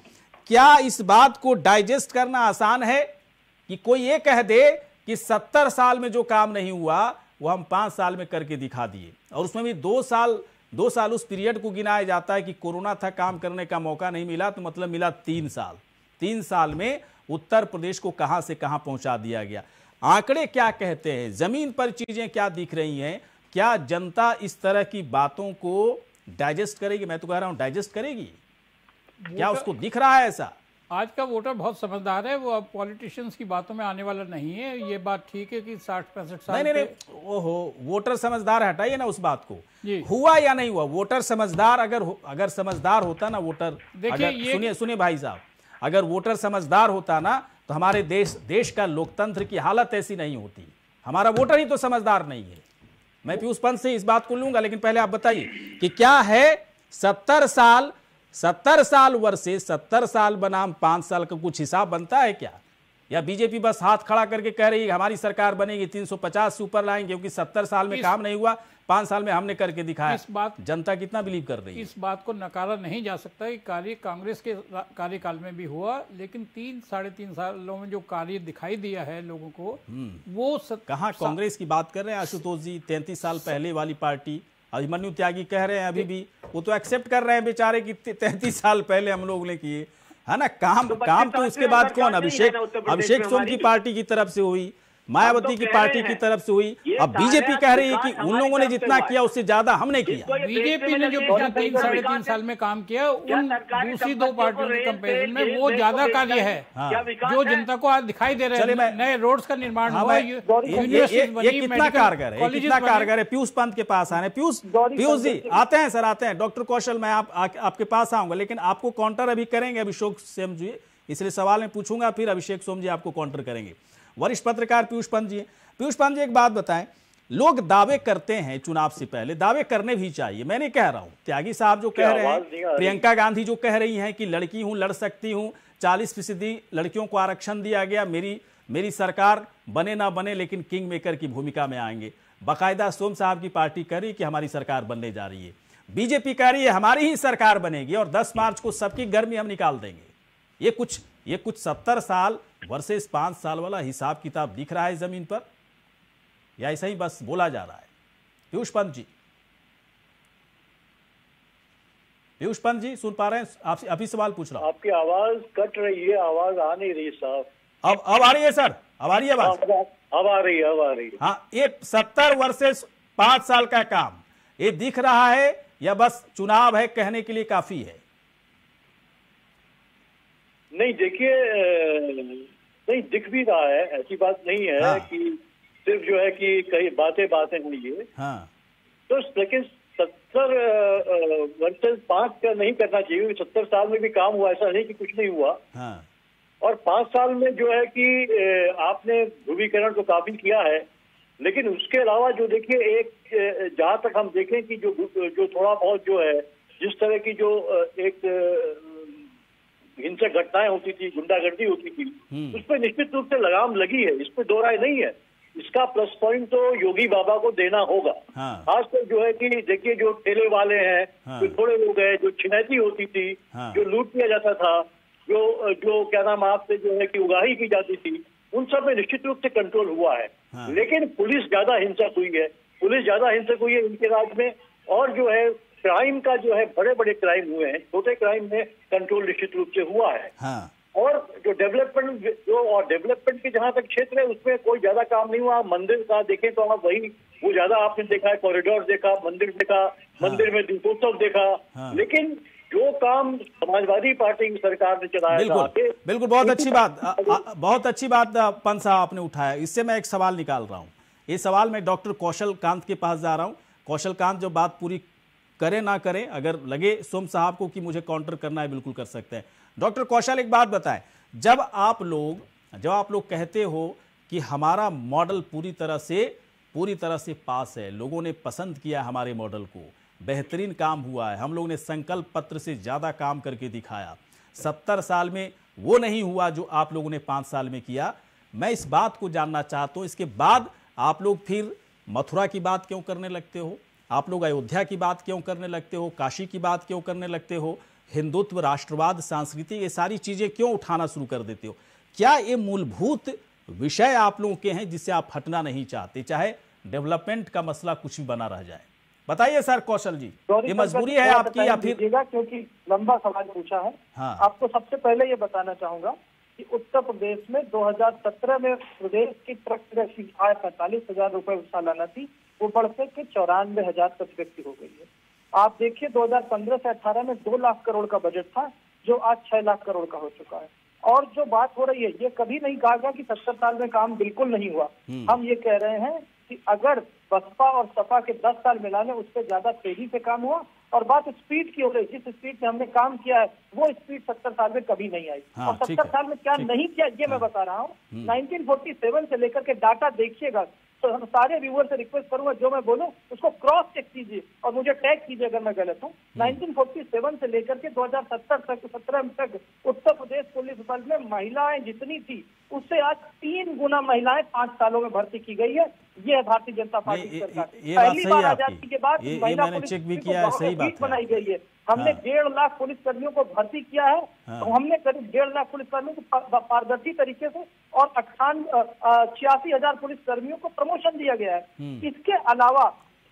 क्या इस बात को डाइजेस्ट करना आसान है कि कोई ये कह दे कि सत्तर साल में जो काम नहीं हुआ वो हम पाँच साल में करके दिखा दिए। और उसमें भी दो साल दो साल उस पीरियड को गिनाया जाता है कि कोरोना था काम करने का मौका नहीं मिला तो मतलब मिला तीन साल। तीन साल में उत्तर प्रदेश को कहाँ से कहाँ पहुँचा दिया गया। आंकड़े क्या कहते हैं? ज़मीन पर चीज़ें क्या दिख रही हैं? क्या जनता इस तरह की बातों को डाइजेस्ट करेगी? मैं तो कह रहा हूँ डाइजेस्ट करेगी। क्या उसको दिख रहा है ऐसा? आज का वोटर बहुत समझदार है वो अब पॉलिटिशियंस की बातों में आने वाला नहीं है। ये बात ठीक है कि साठ पैंसठ साल नहीं नहीं ओहो वोटर समझदार हटाइए ना उस बात को। हुआ या नहीं हुआ वोटर समझदार अगर अगर समझदार होता ना वोटर देखिए सुनिए सुनिए भाई साहब अगर वोटर समझदार होता ना तो हमारे देश देश का लोकतंत्र की हालत ऐसी नहीं होती। हमारा वोटर ही तो समझदार नहीं है। मैं पीयूष पंत से इस बात को लूँगा लेकिन पहले आप बताइए कि क्या है सत्तर साल सत्तर साल वर्षे सत्तर साल बनाम पाँच साल का कुछ हिसाब बनता है क्या? या बीजेपी बस हाथ खड़ा करके कह रही है हमारी सरकार बनेगी 350 से ऊपर लाएँगे क्योंकि सत्तर साल में काम नहीं हुआ पाँच साल में हमने करके दिखाया। इस बात जनता कितना बिलीव कर रही है? इस बात को नकारा नहीं जा सकता कि कार्य कांग्रेस के कार्यकाल में भी हुआ लेकिन तीन साढ़े तीन सालों में जो कार्य दिखाई दिया है लोगों को हम्म। वो कहा कांग्रेस की बात कर रहे हैं आशुतोष जी? तैतीस साल पहले वाली पार्टी अभिमन्यु त्यागी कह रहे हैं अभी भी। वो तो एक्सेप्ट कर रहे हैं बेचारे की तैतीस साल पहले हम लोग ने किए। है ना? काम तो काम तो उसके बाद कौन? अभिषेक अभिषेक सोम की पार्टी की तरफ़ से हुई। मायावती की पार्टी की तरफ़ से हुई। अब बीजेपी कह रही है कि उन लोगों ने जितना किया उससे ज़्यादा हमने किया। बीजेपी ने जो पिछले तीन साढ़े तीन साल में काम किया उन दूसरी दो पार्टियों के कंपेरिजन में वो ज़्यादा कार्य है। हाँ। जो जनता को आज दिखाई दे रहे हैं। नए रोड्स का निर्माण हाँ, हुआ ये कितना कारगर है? कितना कारगर है? पीयूष पंत के पास आने। पीयूष पीयूष जी आते हैं सर आते हैं। डॉक्टर कौशल मैं आप आपके पास आऊँगा लेकिन आपको काउंटर अभी करेंगे अभिषेक सेम जी। इसलिए सवाल मैं पूछूँगा फिर अभिषेक सोम जी आपको काउंटर करेंगे। वरिष्ठ पत्रकार पीयूष पंत जी पीयूष पंत जी एक बात बताएँ। लोग दावे करते हैं चुनाव से पहले। दावे करने भी चाहिए। मैं नहीं कह रहा हूँ। त्यागी साहब जो कह रहे हैं प्रियंका गांधी जो कह रही हैं कि लड़की हूँ लड़ सकती हूँ चालीस फ़ीसदी लड़कियों को आरक्षण दिया गया। मेरी मेरी सरकार बने ना बने लेकिन किंग मेकर की भूमिका में आएँगे। बाकायदा सोम साहब की पार्टी कह रही कि हमारी सरकार बनने जा रही है। बीजेपी कह रही है हमारी ही सरकार बनेगी और 10 मार्च को सबकी गर्मी हम निकाल देंगे। ये कुछ ये कुछ सत्तर साल वर्सेस पाँच साल वाला हिसाब किताब दिख रहा है ज़मीन पर। या ऐसा ही बस बोला जा रहा है। पीयूष पंत जी। पीयूष पंत जी सुन पा रहे हैं? आपसे अभी सवाल पूछ रहा हूँ। आपकी आवाज़ कट रही है आवाज़ आ नहीं रही साहब। अब अब आ रही है सर? अब आ रही है आवाज़? अब आ रही है अब आ रही है। हाँ ये सत्तर वर्सेस पाँच साल का काम। ये दिख रहा है या बस चुनाव है कहने के लिए काफ़ी है? नहीं देखिए नहीं दिख भी रहा है ऐसी बात नहीं है हाँ। कि सिर्फ़ जो है कि कई बातें बातें हुई है हाँ। तो लेकिन सत्तर वर्सेस पाँच का नहीं करना चाहिए सत्तर साल में भी काम हुआ ऐसा नहीं कि कुछ नहीं हुआ हाँ। और पाँच साल में जो है कि आपने ध्रुवीकरण को काफ़ी किया है लेकिन उसके अलावा जो देखिए एक जहाँ तक हम देखें कि जो जो थोड़ा बहुत जो है जिस तरह की जो एक हिंसक घटनाएँ होती थी गुंडागर्दी होती थी हम्म। उस पर निश्चित रूप से लगाम लगी है इस पर दो राय नहीं है इसका प्लस पॉइंट तो योगी बाबा को देना होगा हाँ। खासकर जो है कि देखिए जो ठेले वाले हैं हाँ। जो थोड़े लोग हैं जो छिनैती होती थी हाँ। जो लूट किया जाता था जो जो क्या नाम आपसे जो है कि उगाही की जाती थी उन सब में निश्चित रूप से कंट्रोल हुआ है हाँ। लेकिन पुलिस ज़्यादा हिंसक हुई है पुलिस ज़्यादा हिंसक हुई है इनके राज में और जो है क्राइम का जो है बड़े बड़े क्राइम हुए हैं। छोटे क्राइम में कंट्रोल निश्चित रूप से हुआ है। हाँ। और जो डेवलपमेंट जो और डेवलपमेंट के जहाँ तक क्षेत्र है उसमें कोई ज़्यादा काम नहीं हुआ। मंदिर का देखें तो आप वही वो ज़्यादा आपने देखा है कॉरिडोर देखा मंदिर देखा हाँ। मंदिर में दीपोत्सव देखा। हाँ। लेकिन जो काम समाजवादी पार्टी की सरकार ने चलाया बिल्कुल। बिल्कुल बहुत अच्छी बात आ, आ, बहुत अच्छी बात पंत साहब आपने उठाया। इससे मैं एक सवाल निकाल रहा हूँ। ये सवाल मैं डॉक्टर कौशल कांत के पास जा रहा हूँ। कौशल कांत जो बात पूरी करें, ना करें, अगर लगे सोम साहब को कि मुझे काउंटर करना है, बिल्कुल कर सकते हैं। डॉक्टर कौशल एक बात बताएँ, जब आप लोग, जब आप लोग कहते हो कि हमारा मॉडल पूरी तरह से, पूरी तरह से पास है, लोगों ने पसंद किया हमारे मॉडल को, बेहतरीन काम हुआ है, हम लोग ने संकल्प पत्र से ज़्यादा काम करके दिखाया। सत्तर साल में वो नहीं हुआ जो आप लोगों ने पाँच साल में किया। मैं इस बात को जानना चाहता हूँ, इसके बाद आप लोग फिर मथुरा की बात क्यों करने लगते हो? आप लोग अयोध्या की बात क्यों करने लगते हो? काशी की बात क्यों करने लगते हो? हिंदुत्व राष्ट्रवाद संस्कृति ये सारी चीज़ें क्यों उठाना शुरू कर देते हो? क्या ये मूलभूत विषय आप लोगों के हैं जिससे आप हटना नहीं चाहते? चाहे डेवलपमेंट का मसला कुछ भी बना रह जाए। बताइए सर कौशल जी ये मजबूरी है आपकी या फिर क्योंकि लंबा सवाल पूछा है। हाँ। आपको सबसे पहले ये बताना चाहूँगा कि उत्तर प्रदेश में 2017 में प्रदेश की ट्रक आय पैंतालीस हज़ार रुपए सालाना थी। वो बढ़ते के चौरानवे हज़ार प्रति व्यक्ति हो गई है। आप देखिए 2015 से 18 में दो लाख करोड़ का बजट था जो आज छह लाख करोड़ का हो चुका है। और जो बात हो रही है ये कभी नहीं कहा गया कि सत्तर साल में काम बिल्कुल नहीं हुआ। हम्म। हम ये कह रहे हैं कि अगर बसपा और सपा के दस साल मिलाने उस पर ज़्यादा तेज़ी से काम हुआ और बात स्पीड की हो रही जिस स्पीड से हमने काम किया है वो स्पीड सत्तर साल में कभी नहीं आई। हाँ, और सत्तर साल में क्या नहीं किया ये मैं हाँ। बता रहा हूँ। 1947 हम्म। से लेकर के डाटा देखिएगा तो हम सारे व्यूअर से रिक्वेस्ट करूँगा जो मैं बोलूँ उसको क्रॉस चेक कीजिए और मुझे टैग कीजिए अगर मैं गलत हूँ। 1947 हम्म। से लेकर के 2070 तक सत्रह तक उत्तर प्रदेश पुलिस बल में महिलाएँ जितनी थी उससे आज तीन गुना महिलाएँ पाँच सालों में भर्ती की गई है। ये है भारतीय जनता पार्टी की सरकार। पहली बार आज़ादी के बाद महिला पुलिस बनाई गई है। हमने हाँ। डेढ़ लाख पुलिस कर्मियों को भर्ती किया है हाँ। तो हमने करीब डेढ़ लाख पुलिस कर्मियों को पारदर्शी तरीके से और अट्ठान छियासी हज़ार पुलिस कर्मियों को प्रमोशन दिया गया है हम्म। इसके अलावा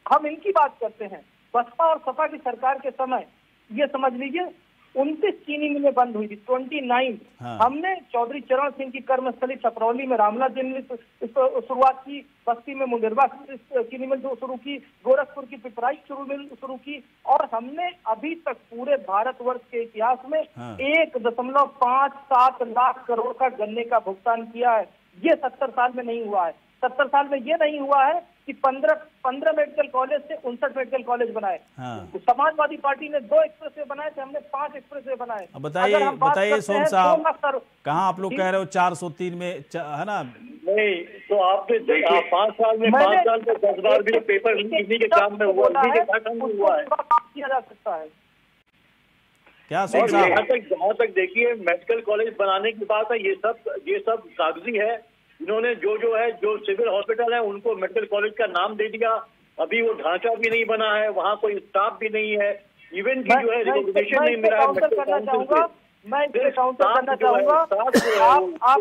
हम इनकी बात करते हैं बसपा और सपा की सरकार के समय ये समझ लीजिए उनतीस चीनी मिलें बंद हुई थी ट्वेंटी नाइन हाँ। हमने चौधरी चरण सिंह की कर्मस्थली छपरौली में रामनाथ जी ने शुरुआत की बस्ती में मुंडेरवा चीनी मिल शुरू की गोरखपुर की पिपराई शुरू मिल शुरू की और हमने अभी तक पूरे भारतवर्ष के इतिहास में हाँ। एक दशमलव पाँच सात लाख करोड़ का गन्ने का भुगतान किया है ये सत्तर साल में नहीं हुआ है सत्तर साल में ये नहीं हुआ है कि पंद्रह पंद्रह मेडिकल कॉलेज से उनसठ मेडिकल कॉलेज बनाए। हाँ। तो समाजवादी पार्टी ने दो एक्सप्रेस वे बनाए थे हमने पाँच एक्सप्रेस वे बनाए बताइए बताइए सोम साहब कहाँ आप लोग कह रहे हो चार सौ तीन में है ना? नहीं तो आपने पाँच साल में पाँच साल में दस बार भी पेपर के काम में हुआ हुआ है। किया जा सकता है। क्या सोच यहाँ तक जहाँ तक देखिए मेडिकल कॉलेज बनाने की बात है ये सब ये सब कागज़ी है। इन्होंने जो जो है जो सिविल हॉस्पिटल है उनको मेडिकल कॉलेज का नाम दे दिया। अभी वो ढांचा भी नहीं बना है वहाँ कोई स्टाफ भी नहीं है। इवेंट की जो है रिकॉग्निशन नहीं मिला है मैं इस काउंटर करना चाहूँगा। आप आप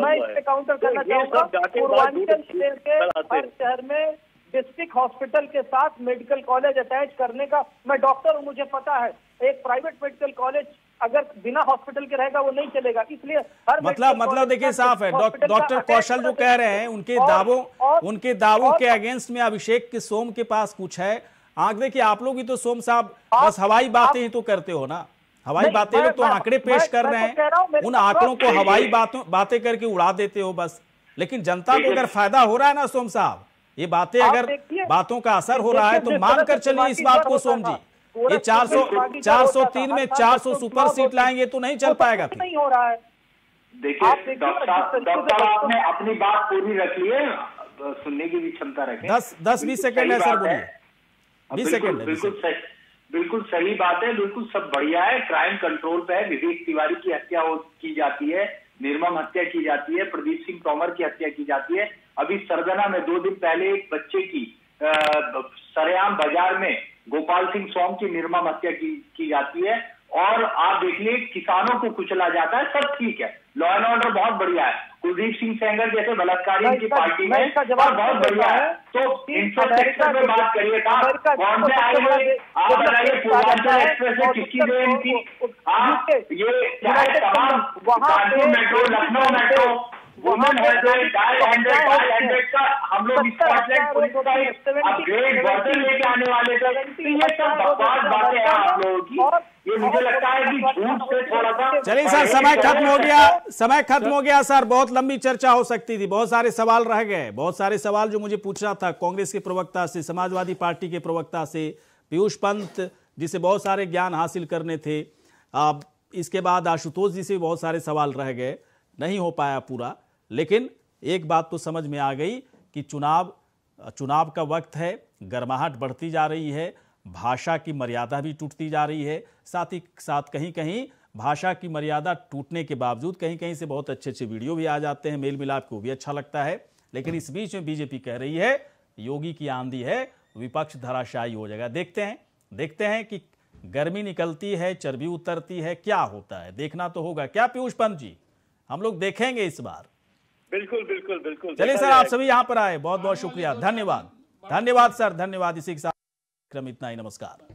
मैं इस काउंटर करना चाहूँगा। पूर्वांचल के हर शहर में डिस्ट्रिक्ट हॉस्पिटल के साथ मेडिकल कॉलेज अटैच करने का मैं डॉक्टर हूँ मुझे पता है। एक प्राइवेट मेडिकल कॉलेज अगर बिना हॉस्पिटल के रहेगा वो नहीं चलेगा। इसलिए हर मतलब मतलब देखिए साफ़ है। डॉक्टर कौशल जो कह रहे हैं उनके दावों उनके दावों के अगेंस्ट में अभिषेक के सोम के पास कुछ है। आँख देखिए आप लोग ही तो सोम साहब बस हवाई बातें ही तो करते हो ना। हवाई बातें लोग तो आंकड़े पेश कर रहे तो हैं। उन आंकड़ों को हवाई बातों बातें करके उड़ा देते हो बस। लेकिन जनता को अगर फ़ायदा हो रहा है ना सोम साहब ये बातें अगर बातों का असर हो रहा है तो मानकर चलिए इस बात को सोम जी। ये 400 403 में 400 सुपर सीट लाएँगे तो नहीं चल पाएगा नहीं हो रहा है। देखिए डॉक्टर आपने अपनी बात पूरी रख लिए सुनने की भी क्षमता रखें। दस दस बीस सेकंड है सर बोलिए। बीस सेकंड बिल्कुल सही बिल्कुल सही बात है बिल्कुल सब बढ़िया है। क्राइम कंट्रोल पे है विवेक तिवारी की हत्या की जाती है निर्मम हत्या की जाती है प्रदीप सिंह तोमर की हत्या की जाती है। अभी सरगना में दो दिन पहले एक बच्चे की सरेआम बाज़ार में गोपाल सिंह सोम की निर्मम हत्या की, की जाती है। और आप देखिए किसानों को कुचला जाता है सब ठीक है। लॉ एंड ऑर्डर बहुत बढ़िया है। कुलदीप सिंह सेंगर जैसे बलात्कारी की पार्टी में जवाब बहुत बढ़िया है। तो इंफ्रास्ट्रक्चर में बात करिए था कौन से आए हुए आप बताइए पूर्वांचल एक्सप्रेस में किसकी देन थी आप ये चाहे तमाम Kanpur metro Lucknow metro women helpline dial hundred dial hundred का हम लोग स्पॉटलाइट पुलिस का अपग्रेड वर्जन लेके आने वाले थे तो ये सब बकवास बातें हैं आप लोगों की। ये मुझे लगता है कि झूठ से थोड़ा सा चलिए सर समय खत्म हो गया। समय खत्म हो गया। सर बहुत लंबी चर्चा हो सकती थी। बहुत सारे सवाल रह गए। बहुत सारे सवाल जो मुझे पूछना था कांग्रेस के प्रवक्ता से समाजवादी पार्टी के प्रवक्ता से पीयूष पंत जिसे बहुत सारे ज्ञान हासिल करने थे। अब इसके बाद आशुतोष जी से बहुत सारे सवाल रह गए। नहीं हो पाया पूरा। लेकिन एक बात तो समझ में आ गई कि चुनाव चुनाव का वक्त है, गर्माहट बढ़ती जा रही है, भाषा की मर्यादा भी टूटती जा रही है। साथ ही, साथ कहीं कहीं भाषा की मर्यादा टूटने के बावजूद कहीं कहीं से बहुत अच्छे अच्छे वीडियो भी आ जाते हैं मेल मिलाप को भी अच्छा लगता है। लेकिन इस बीच में बीजेपी कह रही है, योगी की आंधी है, विपक्ष धराशायी हो जाएगा। देखते हैं देखते हैं कि गर्मी निकलती है, चर्बी उतरती है, क्या होता है? देखना तो होगा। क्या, पीयूष पंत जी? हम लोग देखेंगे इस बार। बिल्कुल बिल्कुल बिल्कुल। चलिए सर आप सभी यहाँ पर आए। बहुत बहुत शुक्रिया। धन्यवाद। धन्यवाद सर। धन्यवाद। इसी के साथ क्रम इतना ही। नमस्कार।